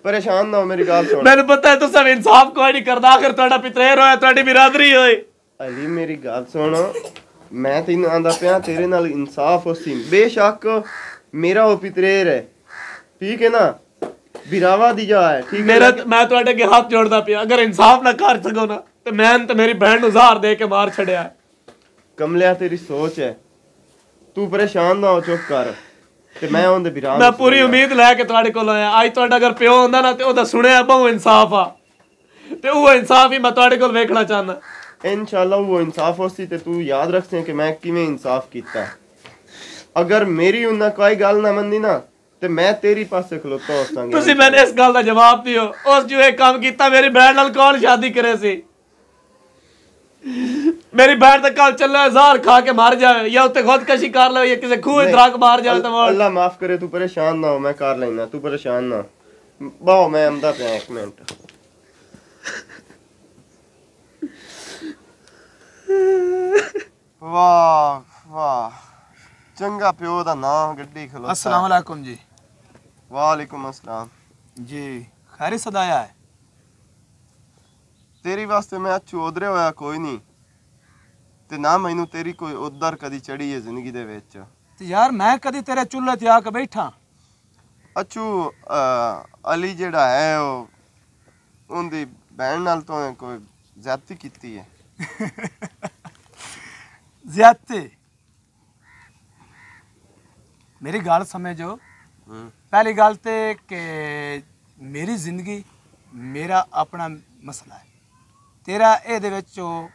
ਪਰੇਸ਼ਾਨ ਨਾ ਹੋ ਮੇਰੀ ਗੱਲ ਸੁਣ। ਮੈਨੂੰ ਪਤਾ ਹੈ ਤੁਸੀਂ ਇਨਸਾਫ ਕੋਈ ਨਹੀਂ ਕਰਦਾ ਆਖਰ ਤੁਹਾਡਾ ਪਿੱਤਰੇਰ ਹੋਇਆ ਤੁਹਾਡੀ ਬਿਰਾਦਰੀ ਹੋਏ। ਅਲੀ ਮੇਰੀ ਗੱਲ ਸੁਣ। ਮੈਂ ਤੈਨੂੰ ਆਂਦਾ ਪਿਆ ਤੇਰੇ ਨਾਲ ਇਨਸਾਫ ਹੋਸੀ ਬੇਸ਼ੱਕ ਮੇਰਾ ਉਹ ਪਿਤਰੇਰ ਹੈ। ਠੀਕ ਹੈ ਨਾ? ਬਿਰਾਵਾ ਦੀ ਜਾ ਹੈ ਠੀਕ ਮੇਰਾ ਮੈਂ ਤੁਹਾਡੇ ਅੱਗੇ ਹੱਥ ਜੋੜਦਾ ਪਿਆ ਅਗਰ ਇਨਸਾਫ ਨਾ ਕਰ ਸਕੋ ਨਾ ਤੇ ਮੈਂ ਤੇ ਮੇਰੀ ਭੈਣ ਨੂੰ ਜ਼ਾਰ ਦੇ ਕੇ ਮਾਰ ਛੜਿਆ ਕਮਲਿਆ ਤੇਰੀ ਸੋਚ ਹੈ। ਤੂੰ ਪਰੇਸ਼ਾਨ ਨਾ ਹੋ ਚੁੱਪ ਕਰ। ਤੇ ਮੈਂ ਉਹਦੇ ਬਿਰਾਵਾ ਮੈਂ ਪੂਰੀ ਉਮੀਦ ਲੈ ਕੇ ਤੁਹਾਡੇ ਕੋਲ ਆਇਆ। ਅੱਜ ਤੁਹਾਡਾ ਅਗਰ ਪਿਓ ਹੁੰਦਾ ਨਾ ਤੇ ਉਹਦਾ ਸੁਣਿਆ ਬਹੁ ਇਨਸਾਫ ਆ। ਤੇ ਉਹ ਇਨਸਾਫ ਹੀ ਮੈਂ ਤੁਹਾਡੇ ਕੋਲ ਵੇਖਣਾ ਚਾਹੁੰਦਾ। ਇਨਸ਼ਾਅੱਲਾ ਉਹ ਇਨਸਾਫ ਹੋਸੀ ਤੇ ਤੂੰ ਯਾਦ ਰੱਖਸੇ ਕਿ ਮੈਂ ਕਿਵੇਂ ਇਨਸਾਫ ਕੀਤਾ। ਅਗਰ ਮੇਰੀ ਉਹਨਾਂ ਕੋਈ ਗੱਲ ਨਾ ਮੰਨੀ ਨਾ ਤੇ ਮੈਂ ਤੇਰੀ ਪਾਸੇ ਖਲੋਤਾ ਹੋਸਾਂਗਾ ਤੁਸੀਂ ਮੈਨੂੰ ਇਸ ਗੱਲ ਦਾ ਜਵਾਬ ਦਿਓ। ਉਸ ਜੋ ਇਹ ਕੰਮ ਕੀਤਾ ਮੇਰੀ ਬੈਣ ਨਾਲ ਕੌਣ ਸ਼ਾਦੀ ਕਰੇ ਸੀ? ਮੇਰੀ ਬੈਣ ਤਾਂ ਕੱਲ ਚੱਲਾ ਹਜ਼ਾਰ ਖਾ ਕੇ ਮਰ ਜਾਵੇ ਜਾਂ ਉੱਤੇ ਖੁਦਕਸ਼ੀ ਕਰ ਲਵੇ ਜਾਂ ਕਿਸੇ ਖੂਹ ਇਦਰਾਕ ਮਾਰ ਜਾਵੇ ਤਾਂ ਅੱਲਾ ਮਾਫ ਕਰੇ ਤੂੰ ਪਰੇਸ਼ਾਨ ਨਾ ਹੋ ਮੈਂ ਕਰ ਲੈਣਾ ਤੂੰ ਪਰੇਸ਼ਾਨ ਨਾ ਬਾਓ ਮੈਂ ਅੰਦਾ ਪਿਆ ਇੱਕ ਮਿੰਟ। ਵਾਹ ਵਾਹ। ਚੰਗਾ ਪਿਓ ਦਾ ਨਾਮ ਗੱਡੀ ਖਲੋਤਾ। ਅਸਲਾਮ ਅਲੈਕਮ ਜੀ। ਵਾਲੇਕੁਮ ਅਸਲਾਮ जी खैर सदाया है ਤੇਰੀ ਵਾਸਤੇ ਮੈਂ ਚੋਦਰੇ ਹੋਇਆ ਕੋਈ ਨਹੀਂ ਤੇ ਨਾ ਮੈਨੂੰ ਤੇਰੀ ਕੋਈ ਉਦਰ ਕਦੀ ਚੜੀ ਹੈ ਜ਼ਿੰਦਗੀ ਦੇ ਵਿੱਚ ਤੇ ਯਾਰ ਮੈਂ ਕਦੀ ਤੇਰੇ ਚੁੱਲ੍ਹੇ ਤੇ ਆ ਕੇ ਬੈਠਾ ਅਚੂ ਅਹ, ਅਲੀ ਜਿਹੜਾ ਹੈ ਉਹ ਉਹਦੀ ਭੈਣ ਨਾਲ ਤੋਂ ਕੋਈ ਜ਼ਿਆਦਤੀ ਕੀਤੀ ਹੈ ਜ਼ਿਆਦਤੀ ਮੇਰੀ ਗੱਲ ਸਮਝੋ ਹੂੰ ਪਹਿਲੀ ਗੱਲ ਤੇ ਕਿ ਮੇਰੀ ਜ਼ਿੰਦਗੀ ਮੇਰਾ ਆਪਣਾ ਮਸਲਾ ਹੈ। ਤੇਰਾ ਇਹਦੇ ਵਿੱਚ ਉਹ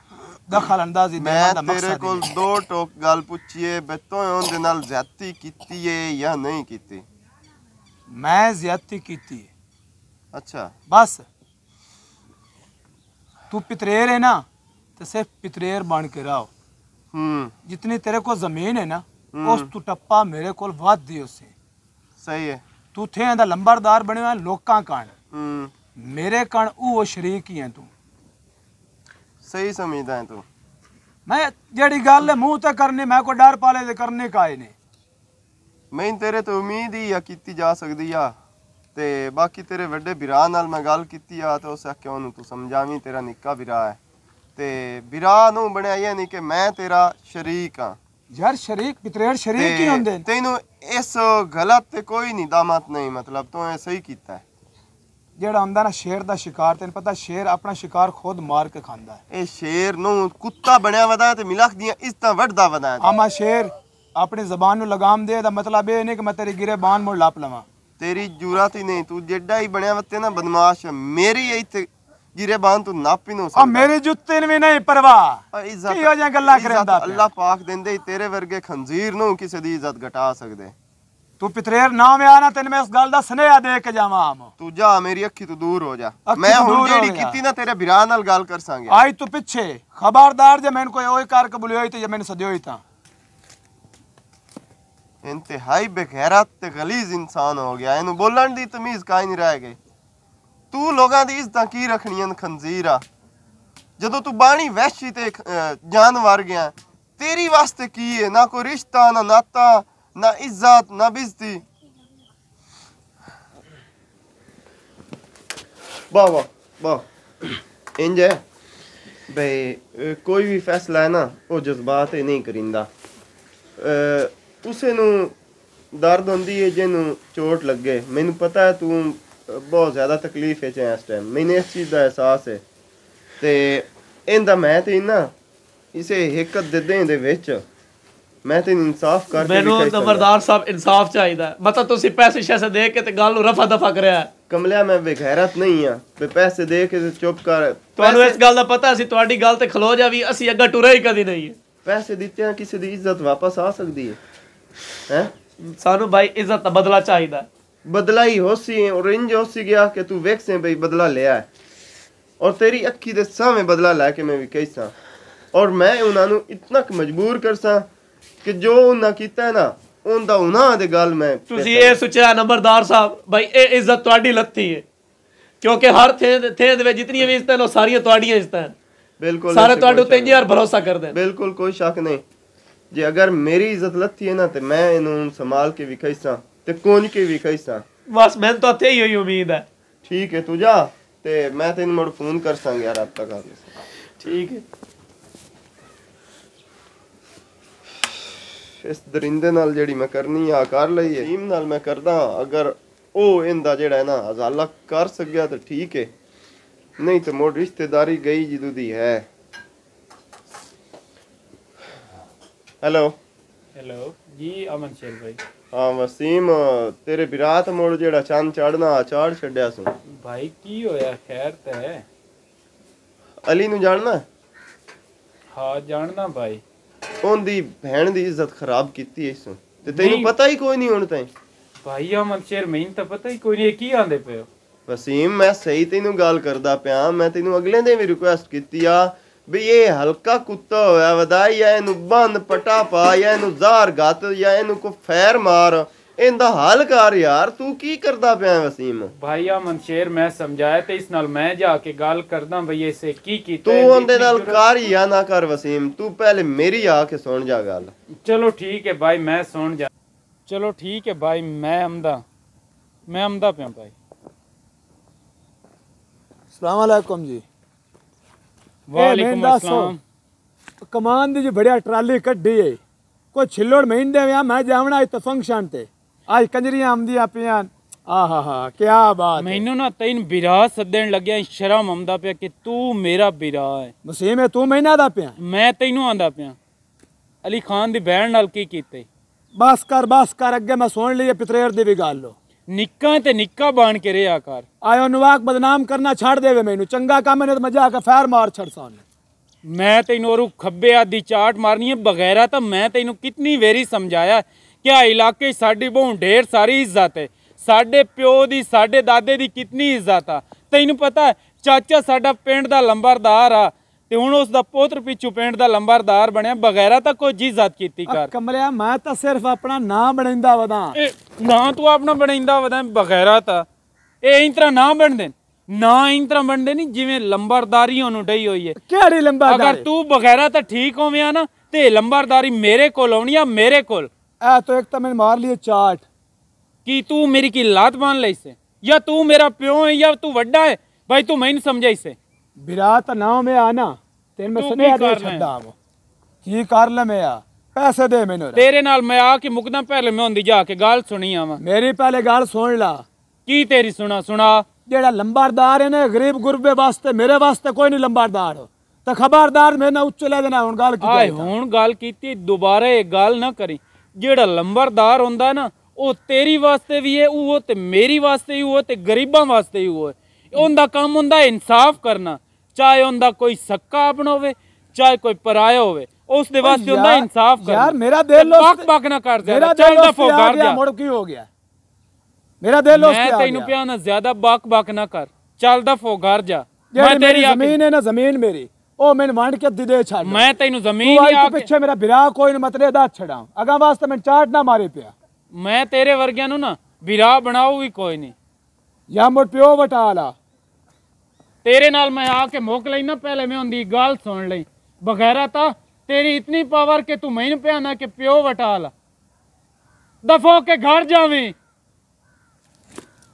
ਦਖਲ ਅੰਦਾਜ਼ੀ ਮੈਂ ਤੇਰੇ ਕੋਲ। ਦੋ ਟੋਕ ਗੱਲ ਪੁੱਛੀਏ ਬਤੋਂ ਉਹਦੇ ਨਾਲ ਜ਼ਿਆਦਤੀ ਕੀਤੀ ਹੈ ਜਾਂ ਨਹੀਂ ਕੀਤੀ? ਮੈਂ ਜ਼ਿਆਦਤੀ ਕੀਤੀ ਹੈ ਅੱਛਾ। ਬਸ। ਤੂੰ ਪਿਤਰੇਰ ਹੈ ਨਾ ਤੇ ਸਿਰਫ ਪਿਤਰੇਰ ਬਣ ਕੇ ਰਹੋ। ਹੂੰ। ਜਿਤਨੀ ਤੇਰੇ ਕੋਲ ਜ਼ਮੀਨ ਹੈ ਨਾ। ਉਸ ਤੋਂ ਟੱਪਾ ਮੇਰੇ ਕੋਲ ਵੱਧ ਦੀ ਉਸੇ। ਸਹੀ ਹੈ। ਤੂੰ ਥੇ ਦਾ ਲੰਬਰਦਾਰ ਬਣਿਆ ਹੋਇਆ ਲੋਕਾਂ ਕਣ ਮੇਰੇ ਕਣ ਉਹ ਸ਼ਰੀਕ ਹੀ ਹੈ ਤੂੰ। ਸਹੀ ਸਮਝਦਾ ਹੈ ਤੂੰ। ਮੈਂ ਜਿਹੜੀ ਗੱਲ ਮੂੰਹ ਤੇ ਕਰਨੀ ਮੈਂ ਕੋ ਡਰ ਪਾਲੇ ਤੇ ਕਰਨੇ ਕਾਏ ਨੇ। ਮੈਂ ਤੇਰੇ ਤੋਂ ਉਮੀਦ ਹੀ ਆ ਕੀਤੀ ਜਾ ਸਕਦੀ ਆ। ਤੇ ਬਾਕੀ ਤੇਰੇ ਵੱਡੇ ਵੀਰਾ ਨਾਲ ਮੈਂ ਗੱਲ ਕੀਤੀ ਆ ਤੇ ਉਸ ਆਖਿਆ ਉਹਨੂੰ ਤੂੰ ਸਮਝਾਵੀਂ ਤੇਰਾ ਨਿੱਕਾ ਵੀਰਾ ਹੈ। ਤੇ ਵੀਰਾ ਨੂੰ ਬਣਿਆ ਇਹ ਨਹੀਂ ਕਿ ਮੈਂ ਤੇਰਾ ਸ਼ਰੀਕ ਆ। ਯਾਰ ਸ਼ਰੀਕ ਪਿਤਰੇਰ ਸ਼ਰੀਕ ਹੀ ਹੁੰਦੇ ਨੇ। ਤੈਨੂੰ ਇਸ ਗਲਤ ਤੇ ਕੋਈ ਨਹੀਂ ਦਾਮਤ ਨਹੀਂ ਮਤਲਬ ਤੂੰ ਇਹ ਸਹੀ ਕੀਤਾ ਹੈ। ਜਿਹੜਾ ਹੁੰਦਾ ਨਾ ਸ਼ੇਰ ਦਾ ਸ਼ਿਕਾਰ ਤੈਨੂੰ ਪਤਾ ਸ਼ੇਰ ਆਪਣਾ ਸ਼ਿਕਾਰ ਖੁਦ ਮਾਰ ਕੇ ਖਾਂਦਾ ਹੈ। ਇਹ ਸ਼ੇਰ ਨੂੰ ਕੁੱਤਾ ਬਣਿਆ ਵਦਾ ਤੇ ਮਿਲਖ ਦੀਆਂ ਇੱਜ਼ਤਾਂ ਵੱਢਦਾ ਵਦਾ ਆਮਾ ਸ਼ੇਰ ਆਪਣੀ ਜ਼ਬਾਨ ਨੂੰ ਲਗਾਮ ਦੇ ਦਾ ਮਤਲਬ ਇਹ ਨਹੀਂ ਕਿ ਮੈਂ ਤੇਰੀ ਗਿਰੇ ਬਾਣ ਮੁੜ ਲੱਪ ਲਵਾਂ। ਤੇਰੀ ਜੁਰਾਤ ਹੀ ਨਹੀਂ ਤੂੰ ਜਿੱਡਾ ਹੀ ਬਣਿਆ ਵਤੇ ਨਾ ਬਦਮਾਸ਼ ਮੇਰੀ ਇੱਥੇ ਗਿਰੇ ਬਾਨ ਤੂੰ ਨਾਪ ਨਹੀਂ ਆ ਮੇਰੀ ਜੁੱਤੀ ਨੂੰ ਵੀ ਨਹੀਂ ਪਰਵਾਹ। ਇੱਜ਼ਤ ਕੀ ਹੋ ਜਾਂ ਗੱਲਾਂ ਕਰਦਾ? ਅੱਲਾਹ ਪਾਕ ਦਿੰਦੇ ਤੇਰੇ ਵਰਗੇ ਖੰਜ਼ੀਰ ਨੂੰ ਕਿਸੇ ਦੀ ਇੱਜ਼ਤ ਘਟਾ ਸਕਦੇ। ਤੂੰ ਪਿਤਰੇਰ ਨਾਮ ਆ ਨਾ ਤੈਨੂੰ ਮੈਂ ਇਸ ਗੱਲ ਦਾ ਸੁਨੇਹਾ ਦੇ ਕੇ ਜਾਵਾਂ ਆਮ। ਤੂੰ ਜਾ ਮੇਰੀ ਅੱਖੀ ਤੋਂ ਦੂਰ ਹੋ ਜਾ। ਮੈਂ ਹੁਣ ਜਿਹੜੀ। ਕੀਤੀ ਨਾ ਤੇਰੇ ਵੀਰਾਂ ਨਾਲ ਗੱਲ ਕਰ ਸਾਂਗੇ। ਆਈ ਤੂੰ ਪਿੱਛੇ। ਖਬਰਦਾਰ ਜੇ ਮੈਨੂੰ ਕੋਈ ਓਏ ਕਰ ਕਬੂਲੀ ਹੋਈ ਤੇ ਜੇ ਮੈਨੂੰ ਸਦਿਓ ਹੀ ਤਾਂ। ਇੰਤਹਾਈ ਬੇਗੈਰਤ ਤੇ ਗਲੀਜ਼ ਇਨਸਾਨ ਹੋ ਗਿਆ। ਇਹਨੂੰ ਬੋਲਣ ਦੀ ਤਮੀਜ਼ ਕਾਈ ਨਹੀਂ ਰਹਿ ਗਈ। ਤੂੰ ਲੋਕਾਂ ਦੀ ਇੱਜ਼ਤਾਂ ਕੀ ਰੱਖਣੀਆਂ ਖੰਜ਼ੀਰਾ ਜਦੋਂ ਤੂੰ ਬਾਣੀ ਵਹਿਸ਼ੀ ਤੇ ਅਹ, ਜਾਨਵਰ ਗਿਆ ਤੇਰੀ ਵਾਸਤੇ ਕੀ ਹੈ ਨਾ ਕੋਈ ਰਿਸ਼ਤਾ ਨਾ ਨਾਤਾ ਨਾ ਇੱਜ਼ਤ ਨਾ ਬਿਜ਼ਤੀ। ਵਾਹ ਵਾਹ ਵਾਹ। ਇੰਜ ਹੈ। ਬਈ ਕੋਈ ਵੀ ਫੈਸਲਾ ਹੈ ਨਾ ਉਹ ਜਜ਼ਬਾਤ ਤੇ ਨਹੀਂ ਕਰਿੰਦਾ। ਅਹ ਉਸੇ ਨੂੰ ਦਰਦ ਹੁੰਦੀ ਹੈ ਜਿਹਨੂੰ ਚੋਟ ਲੱਗੇ। ਮੈਨੂੰ ਪਤਾ ਹੈ ਤੂੰ ਬਹੁਤ ਜ਼ਿਆਦਾ ਤਕਲੀਫ ਵਿੱਚ ਹੈ ਇਸ ਟਾਈਮ ਮੈਨੂੰ ਇਸ ਚੀਜ਼ ਦਾ ਅਹਿਸਾਸ ਹੈ ਤੇ ਇਹਦਾ ਮੈਂ ਤੇ ਨਾ ਇਸੇ ਹਕਤ ਦੇ ਦੇ ਵਿੱਚ ਮੈਂ ਤੈਨੂੰ ਇਨਸਾਫ ਕਰਕੇ ਮੈਨੂੰ। ਨੰਬਰਦਾਰ ਸਾਹਿਬ ਇਨਸਾਫ ਚਾਹੀਦਾ। ਮਤਲਬ ਤੁਸੀਂ ਪੈਸੇ ਸ਼ੈਸੇ ਦੇ ਕੇ ਤੇ ਗੱਲ ਨੂੰ ਰਫਾ ਦਫਾ ਕਰਿਆ। ਕਮਲਿਆ ਮੈਂ ਬੇਗੈਰਤ ਨਹੀਂ ਆ ਤੇ ਪੈਸੇ ਦੇ ਕੇ ਤੇ ਚੁੱਪ ਕਰ ਤੁਹਾਨੂੰ ਇਸ ਗੱਲ ਦਾ ਪਤਾ ਸੀ ਤੁਹਾਡੀ ਗੱਲ ਤੇ ਖਲੋ ਜਾਵੀ ਅਸੀਂ ਅੱਗਾ ਟੁਰੇ ਹੀ ਕਦੀ ਨਹੀਂ ਹੈ। ਪੈਸੇ ਦਿੱਤੇ ਆ ਕਿਸੇ ਦੀ ਇੱਜ਼ਤ ਵਾਪਸ ਆ ਸਕਦੀ ਹੈ ਹੈ ਸਾਨੂੰ ਭਾਈ ਇੱਜ਼ਤ ਦਾ ਬਦਲਾ ਚਾਹੀਦਾ। ਬਦਲਾ ਹੀ ਹੋਸੀ ਔਰ ਇੰਜ ਹੋਸੀ ਗਿਆ ਕਿ ਤੂੰ ਵੇਖ ਸੇ ਬਈ ਬਦਲਾ ਲਿਆ ਹੈ। ਔਰ ਤੇਰੀ ਅੱਖੀ ਦੇ ਸਾਹਮਣੇ ਬਦਲਾ ਲੈ ਕੇ ਮੈਂ ਵੀ ਕਹਿਸਾਂ ਔਰ ਮੈਂ ਉਹਨਾਂ ਨੂੰ ਇਤਨਾ ਕੁ ਮਜਬੂਰ ਕਰਸਾਂ ਕਿ ਜੋ ਉਹਨਾਂ ਕੀਤਾ ਹੈ ਨਾ ਉਹਦਾ ਉਹਨਾਂ ਦੇ ਗੱਲ ਮੈਂ ਤੁਸੀਂ ਇਹ ਸੋਚਿਆ ਨੰਬਰਦਾਰ ਸਾਹਿਬ ਭਾਈ ਇਹ ਇੱਜ਼ਤ ਤੁਹਾਡੀ ਲੱਤੀ ਹੈ ਕਿਉਂਕਿ ਹਰ ਥੇ ਥੇ ਦੇ ਵਿੱਚ ਜਿਤਨੀਆਂ ਵੀ ਇੱਜ਼ਤਾਂ ਨੇ ਉਹ ਸਾਰੀਆਂ ਤੁਹਾਡੀਆਂ ਇੱਜ਼ਤਾਂ ਬਿਲਕੁਲ ਸਾਰੇ ਤੁਹਾਡੇ ਉੱਤੇ ਸ਼ੱਕ ਇੰਜ ਯਾਰ ਭਰੋਸਾ ਕਰਦੇ ਬਿਲਕੁਲ ਕੋਈ ਸ਼ੱਕ ਨਹੀਂ। ਜੇ ਅਗਰ ਮੇਰੀ ਇੱਜ਼ਤ ਲੱਤੀ ਹੈ ਨਾ ਤੇ ਮੈਂ ਇਹਨੂੰ ਸੰਭਾਲ ਕੇ ਵੀ ਕਹਿਸਾਂ ਤੇ ਕੋਨ ਕੇ ਵੀ ਕਹਿਸਾਂ ਬਸ ਮੈਨੂੰ ਤਾਂ ਇੱਥੇ ਹੀ ਹੋਈ ਉਮੀਦ ਹੈ। ਠੀਕ ਹੈ ਤੂੰ ਜਾ ਤੇ ਮੈਂ ਤੈਨੂੰ ਮੁੜ ਫੋਨ ਕਰ ਸਾਂਗੇ ਯਾਰ ਰਾਬਤਾ ਕਰ ਲਈ ਠੀਕ ਹੈ। ਇਸ ਦਰਿੰਦੇ ਨਾਲ ਜਿਹੜੀ ਮੈਂ ਕਰਨੀ ਆ ਕਰ ਲਈ ਹੈ ਟੀਮ ਨਾਲ ਮੈਂ ਕਰਦਾ ਅਗਰ ਉਹ ਇਹਦਾ ਜਿਹੜਾ ਹੈ ਨਾ ਅਜ਼ਾਲਾ ਕਰ ਸਕਿਆ ਤਾਂ ਠੀਕ ਹੈ। ਨਹੀਂ ਤਾਂ ਮੋੜ ਰਿਸ਼ਤੇਦਾਰੀ ਗਈ ਜਿੱਦੂ ਦੀ ਹੈ। ਹੈਲੋ। ਹੈਲੋ ਜੀ ਅਮਨ ਸ਼ੇਰ ਭਾਈ। ਹਾਂ ਵਸੀਮ ਤੇਰੇ ਵਿਰਾਤ ਮੋੜ ਜਿਹੜਾ ਚੰਨ ਚੜਨਾ ਚਾੜ ਛੱਡਿਆ ਸੂ। ਭਾਈ ਕੀ ਹੋਇਆ? ਖੈਰ ਤੇ ਹੈ। ਅਲੀ ਨੂੰ ਜਾਣਨਾ? ਹਾਂ ਜਾਣਦਾ ਭਾਈ। ਉਹਦੀ ਭੈਣ ਦੀ ਇੱਜ਼ਤ ਖਰਾਬ ਕੀਤੀ ਇਸ ਨੂੰ ਤੇ ਤੈਨੂੰ। ਪਤਾ ਹੀ ਕੋਈ ਨਹੀਂ ਹੁਣ ਤਾਈਂ। ਭਾਈ ਅਮਨ ਸ਼ੇਰ ਮੈਨੂੰ ਤਾਂ ਪਤਾ ਹੀ ਕੋਈ ਨਹੀਂ ਕੀ ਆਂਦੇ ਹੋ? ਵਸੀਮ ਮੈਂ ਸਹੀ ਤੈਨੂੰ ਗੱਲ ਕਰਦਾ ਪਿਆ। ਮੈਂ ਤੈਨੂੰ ਅਗਲੇ ਦਿਨ ਵੀ ਰਿਕੁਐਸਟ ਕੀਤੀ ਆ ਵੀ ਇਹ ਹਲਕਾ ਕੁੱਤਾ ਹੋਇਆ ਵਧਾਈ ਜਾਂ ਇਹਨੂੰ ਬੰਦ ਪਟਾ ਪਾ ਜਾਂ ਇਹਨੂੰ ਜ਼ਾਰ ਗੱਤ ਜਾਂ ਇਹਨੂੰ ਕੋ ਫੈਰ ਮਾਰ। ਇਹਦਾ ਹੱਲ ਕਰ ਯਾਰ ਤੂੰ ਕੀ ਕਰਦਾ ਪਿਆ ਵਸੀਮ? ਭਾਈ ਅਮਨ ਸ਼ੇਰ ਮੈਂ ਸਮਝਾਇਆ ਤੇ ਇਸ ਨਾਲ ਮੈਂ ਜਾ ਕੇ ਗੱਲ ਕਰਦਾ ਭਈ ਇਸੇ ਕੀ ਕੀਤਾ ਤੂੰ ਉਹਦੇ ਨਾਲ ਕਰ ਜਾਂ ਨਾ ਕਰ ਵਸੀਮ ਤੂੰ ਪਹਿਲੇ ਮੇਰੀ ਆ ਕੇ ਸੁਣ ਜਾ ਗੱਲ। ਚਲੋ ਠੀਕ ਹੈ ਭਾਈ ਮੈਂ ਸੁਣ ਜਾ। ਚਲੋ ਠੀਕ ਹੈ ਭਾਈ ਮੈਂ ਆਮਦਾ ਮੈਂ ਆਮਦਾ ਪਿਆ ਭਾਈ। ਸਲਾਮ ਅਲੈਕੁਮ ਜੀ। ਵਾਲੇਕੁਮ। ਅਸਲਾਮ। ਕਮਾਨ ਦੀ ਜੀ ਬੜਿਆ ਟਰਾਲੀ ਕੱਢੀ ਏ। ਕੋਈ ਛਿੱਲੋੜ ਮਹੀਨੇ ਵਿਆ ਮੈਂ ਜਾਵਣਾ ਇੱਥੇ ਫੰਕਸ਼ਨ ਤੇ। ਅੱਜ ਕੰਜਰੀਆਂ ਆਉਂਦੀਆਂ ਪਈਆਂ। ਆਹਾ ਹਾ ਕੀ ਬਾਤ। ਮੈਨੂੰ ਨਾ ਤੈਨੂੰ ਬਿਰਾ ਸੱਦਣ ਲੱਗਿਆ ਸ਼ਰਮ ਆਉਂਦਾ ਪਿਆ ਕਿ ਤੂੰ ਮੇਰਾ ਬਿਰਾ ਹੈ ਵਸੀਮ ਹੈ ਤੂੰ ਮਹੀਨਾ ਦਾ ਪਿਆ? ਮੈਂ ਤੈਨੂੰ ਆਂਦਾ ਪਿਆ। ਅਲੀ ਖਾਨ ਦੀ ਬਹਿਣ ਨਾਲ ਕੀ ਕੀਤੇ? ਬਸ ਕਰ ਬਸ ਕਰ ਅੱਗੇ ਮੈਂ ਸੁਣ ਲਈ ਪਿਤਰੇਰ ਦੀ ਵੀ ਗੱਲ। ਲੋ ਨਿੱਕਾ ਤੇ ਨਿੱਕਾ ਬਣ ਕੇ ਰਿਹਾ ਕਰ। ਆਇਓ ਨਵਾਕ ਬਦਨਾਮ ਕਰਨਾ ਛੱਡ ਦੇਵੇ ਮੈਨੂੰ। ਚੰਗਾ ਕੰਮ ਨੇ ਤਾਂ ਮੈਂ ਜਾ ਕੇ ਫੈਰ ਮਾਰ ਛੱਡ ਸਾਨ ਮੈਂ ਤੈਨੂੰ ਉਹ ਖੱਬੇ ਆਦੀ ਚਾਟ ਮਾਰਨੀ ਹੈ ਬਗੈਰਾ ਤਾਂ ਮੈਂ ਤੈਨੂੰ ਕਿਤਨੀ ਵੇਰੀ ਸਮਝਾਇਆ ਕਿ ਆ ਇਲਾਕੇ ਸਾਡੀ ਬਹੁਤ ਢੇਰ ਸਾਰੀ ਇੱਜ਼ਤ ਹੈ। ਸਾਡੇ ਪਿਓ ਦੀ ਸਾਡੇ ਦਾਦੇ ਦੀ ਕਿਤਨੀ ਇੱਜ਼ਤ ਆ। ਤੈਨੂੰ ਪਤਾ ਚਾਚਾ ਸਾਡਾ ਪਿੰਡ ਦਾ ਲੰਬਰਦਾਰ ਆ। ਤੇ ਹੁਣ ਉਸ ਦਾ ਪੋਤਰ ਪਿੱਛੂ ਪਿੰਡ ਦਾ ਲੰਬਰਦਾਰ ਬਣਿਆ ਬਗੈਰਾ ਤਾਂ ਕੋਈ ਜੀ ਇੱਜ਼ਤ ਕੀਤੀ ਕਰ ਕਮਲਿਆ ਮੈਂ ਤਾਂ ਸਿਰਫ ਆਪਣਾ ਨਾਮ ਬਣਾਉਂਦਾ ਵਦਾਂ ਨਾ ਤੂੰ ਆਪਣਾ ਬਣਾਉਂਦਾ ਵਦਾ ਬਗੈਰਾ ਤਾਂ। ਇਹ ਇੰਤਰਾ ਨਾ ਬਣਦੇ। ਨਾ ਇੰਤਰਾ ਬਣਦੇ ਨਹੀਂ ਜਿਵੇਂ ਲੰਬਰਦਾਰੀ ਉਹਨੂੰ ਡਈ ਹੋਈ ਹੈ ਕਿਹੜੀ ਲੰਬਾ ਅਗਰ ਤੂੰ ਬਗੈਰਾ ਤਾਂ ਠੀਕ ਹੋਵਿਆ ਨਾ ਤੇ ਲੰਬਰਦਾਰੀ ਮੇਰੇ ਕੋਲ ਆਉਣੀ ਆ ਮੇਰੇ ਕੋਲ। ਐ ਤਾਂ ਇੱਕ ਤਾਂ ਮੈਂ ਮਾਰ ਲਈ ਚਾਟ। ਕੀ ਤੂੰ ਮੇਰੀ ਕੀ ਲਾਤ ਬਾਨ ਲਈ ਸੇ? ਜਾਂ ਤੂੰ ਮੇਰਾ ਪਿਓ ਹੈ ਜਾਂ ਤੂੰ ਵੱਡਾ ਹੈ ਭਾਈ ਤੂੰ ਮੈਨੂੰ ਸਮਝਾਈ ਸੇ। ਵਿਰਾਟ ਨਾਮ ਹੈ ਆਨਾ ਤੈਨੂੰ ਮੈਂ ਤੂੰ ਸੁਨੇਹਾ ਦੇ ਕਰਨਾ ਹੈ? ਛੱਡਾ ਵਾ। ਕੀ ਕਰ ਲੈ ਮੈਂ ਆ ਪੈਸੇ ਦੇ ਮੈਨੂੰ ਤੇਰੇ ਨਾਲ ਮੈਂ ਆ ਕੇ ਮੁਕਦਾ ਪਹਿਲੇ ਮੈਂ ਹੁੰਦੀ ਜਾ ਕੇ ਗੱਲ ਸੁਣੀ ਆਵਾਂ ਮੇਰੀ ਪਹਿਲੇ ਗੱਲ ਸੁਣ ਲਾ। ਕੀ ਤੇਰੀ ਸੁਣਾ ਸੁਣਾ। ਜਿਹੜਾ ਲੰਬਾਰਦਾਰ ਹੈ ਨਾ ਗਰੀਬ ਗੁਰਬੇ ਵਾਸਤੇ ਮੇਰੇ ਵਾਸਤੇ ਕੋਈ ਨਹੀਂ ਲੰਬਾਰਦਾਰ ਤਾਂ ਖਬਰਦਾਰ ਮੈਂ ਨਾ ਉੱਚ ਲੈ ਦੇਣਾ ਹੁਣ ਗੱਲ ਕੀ ਆਏ ਕਰੀ ਹੁਣ ਗੱਲ ਕੀਤੀ ਦੁਬਾਰਾ ਇਹ ਗੱਲ ਨਾ ਕਰੀ। ਜਿਹੜਾ ਲੰਬਰਦਾਰ ਹੁੰਦਾ ਨਾ ਉਹ ਤੇਰੀ ਵਾਸਤੇ ਵੀ ਹੈ ਉਹ ਤੇ ਮੇਰੀ ਵਾਸਤੇ ਵੀ ਉਹ ਤੇ ਗਰੀਬਾਂ ਵਾਸਤੇ ਵੀ ਉਹ ਹੈ ਉਹਦਾ ਕੰਮ ਹੁੰਦਾ ਇਨਸਾਫ ਕਰਨਾ। ਚਾਹੇ ਉਹਦਾ ਕੋਈ ਸੱਕਾ ਆਪਣਾ ਹੋਵੇ ਚਾਹੇ ਕੋਈ ਪਰਾਇਆ ਹੋਵੇ ਉਸ ਦੇ ਵਾਸਤੇ ਹੁੰਦਾ ਇਨਸਾਫ ਕਰਨਾ। ਯਾਰ ਮੇਰਾ ਦਿਲ ਉਸ ਬਕ ਬਕ ਨਾ ਕਰ ਦਫੋ ਤੇ ਆ ਘਰ ਗਿਆ ਮੁੜ ਕੀ ਹੋ ਗਿਆ। ਮੇਰਾ ਦਿਲ ਤੇ ਮੈਂ ਤੈਨੂੰ ਪਿਆ ਨਾ ਜ਼ਿਆਦਾ ਬਕ ਬਕ ਨਾ ਕਰ ਚੱਲ ਦਫੋ ਘਰ ਜਾ। ਮੈਂ ਤੇਰੀ ਜ਼ਮੀਨ ਹੈ ਨਾ ਜ਼ਮੀਨ ਮੇਰੀ। ਉਹ ਮੈਨੂੰ ਵੰਡ ਕੇ ਦੇ ਦੇ ਛੱਡ। ਮੈਂ ਤੈਨੂੰ ਜ਼ਮੀਨ ਹੀ ਆ ਪਿੱਛੇ ਮੇਰਾ ਵਿਰਾਹ ਕੋਈ ਮਤਲੇ ਦਾ ਛੜਾ ਅਗਾ ਵਾਸਤੇ ਮੈਂ ਚਾਟ ਨਾ ਮਾਰੇ ਪਿਆ। ਮੈਂ ਤੇਰੇ ਵਰਗਿਆਂ ਨੂੰ ਨਾ ਵਿਰਾਹ ਬਣਾਉ ਵੀ ਕੋਈ ਨਹੀਂ ਜਾਂ ਮੁੜ ਪਿਓ ਵਟਾ ਲਾ ਤੇਰੇ ਨਾਲ ਮੈਂ ਆ ਕੇ ਮੁੱਕ ਲਈ ਨਾ ਪਹਿਲੇ ਮੈਂ ਉਹਦੀ ਗੱਲ ਸੁਣ ਲਈ। ਬਗੈਰਾ ਤਾਂ ਤੇਰੀ ਇਤਨੀ ਪਾਵਰ ਕਿ ਤੂੰ ਮੈਨੂੰ ਪਿਆ ਨਾ ਕਿ ਪਿਓ ਵਟਾ ਲਾ ਦਫੋ ਕੇ ਘਰ ਜਾਵੇਂ।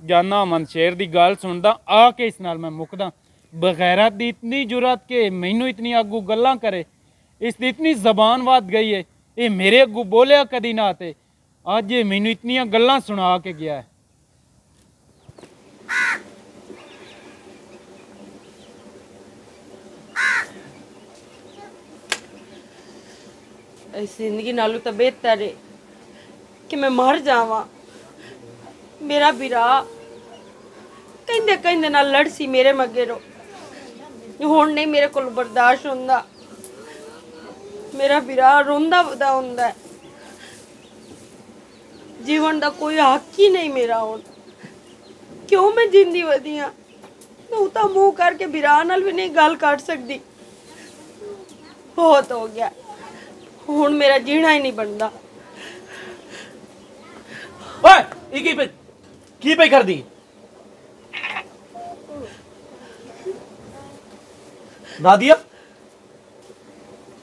ਜਾਨਾ ਮਨ ਸ਼ੇਰ ਦੀ ਗੱਲ ਸੁਣਦਾ, ਆ ਕੇ ਇਸ ਨਾਲ ਮੈਂ ਮੁੱਕਦਾ। ਬਗੈਰਾ ਦੀ ਇਤਨੀ ਜੁਰਤ ਕਿ ਮੈਨੂੰ ਇਤਨੀ ਅੱਗੂ ਗੱਲਾਂ ਕਰੇ। ਇਸ ਦੀ ਇਤਨੀ ਜ਼ਬਾਨ ਵੱਧ ਗਈ ਹੈ ਇਹ ਮੇਰੇ ਅੱਗੂ ਬੋਲਿਆ ਕਦੀ ਨਾ ਤੇ। ਅੱਜ ਇਹ ਮੈਨੂੰ ਇਤਨੀਆਂ ਗੱਲਾਂ ਸੁਣਾ ਕੇ ਗਿਆ ਹੈ। ਇਸ ਜ਼ਿੰਦਗੀ ਨਾਲੋਂ ਤਾਂ ਬਿਹਤਰ ਹੈ ਕਿ ਮੈਂ ਮਰ ਜਾਵਾਂ। ਮੇਰਾ ਵੀਰਾ ਕਹਿੰਦੇ ਕਹਿੰਦੇ ਨਾਲ ਲੜ ਸੀ ਮੇਰੇ ਮਗਰੋਂ। ਹੁਣ ਨਹੀਂ ਮੇਰੇ ਕੋਲ ਬਰਦਾਸ਼ਤ ਹੁੰਦਾ। ਮੇਰਾ ਵੀਰਾ ਰੋਂਦਾ ਵਦਾ ਹੁੰਦਾ ਜੀਵਨ ਦਾ ਕੋਈ ਹੱਕ ਹੀ ਨਹੀਂ ਮੇਰਾ ਹੁਣ। ਕਿਉਂ ਮੈਂ ਜਿੰਦੀ ਵਧੀਆਂ ਤੂੰ ਤਾਂ ਮੂੰਹ ਕਰਕੇ ਵੀਰਾ ਨਾਲ ਵੀ ਨਹੀਂ ਗੱਲ ਕਰ ਸਕਦੀ। ਬਹੁਤ ਹੋ ਗਿਆ। ਹੁਣ ਮੇਰਾ ਜੀਣਾ ਹੀ ਨਹੀਂ ਬਣਦਾ। ਓਏ ਇਹ ਕੀ ਪਈ? ਕੀ ਪਈ ਕਰਦੀ? ਨਾਦੀਆ?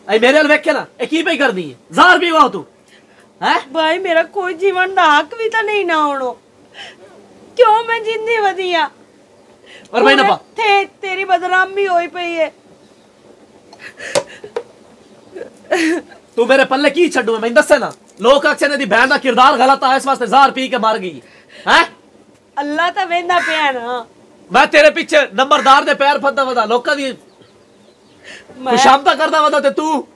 ਐ ਮੇਰੇ ਨਾਲ ਵੇਖਿਆ ਨਾ ਇਹ ਕੀ ਪਈ ਕਰਦੀ? ਹੈ ਜ਼ਾਰ ਵੀ ਵਾਹ ਤੂੰ। ਹੈ? ਭਾਈ ਮੇਰਾ ਕੋਈ ਜੀਵਨ ਦਾ ਹੱਕ ਵੀ ਤਾਂ ਨਹੀਂ ਨਾ ਹੋਣੋ। ਕਿਉਂ ਮੈਂ ਜਿੰਦੀ ਵਧੀਆਂ? ਔਰ ਮੈਂ ਨਾ ਪਾ। ਤੇ ਤੇਰੀ ਬਦਨਾਮੀ ਹੋਈ ਪਈ ਹੈ ਤੂੰ ਮੇਰੇ ਪੱਲੇ ਕੀ ਛੱਡੂ ਮੈਂ ਦੱਸੇ ਨਾ ਲੋਕ ਅਕਸਰ ਨੇ ਦੀ ਭੈਣ ਦਾ ਕਿਰਦਾਰ ਗਲਤ ਆ ਇਸ ਵਾਸਤੇ ਜ਼ਾਰ ਪੀ ਕੇ ਮਰ ਗਈ ਹੈ ਅੱਲਾ ਤਾਂ ਵੇਂਦਾ ਪਿਆ ਨਾ ਮੈਂ ਤੇਰੇ ਪਿੱਛੇ ਨੰਬਰਦਾਰ ਦੇ ਪੈਰ ਫੱਦਾ ਵਦਾ ਲੋਕਾਂ ਦੀ ਮੈਂ ਖੁਸ਼ਾਮਤਾ ਕਰਦਾ ਵਦਾ ਤੇ ਤੂੰ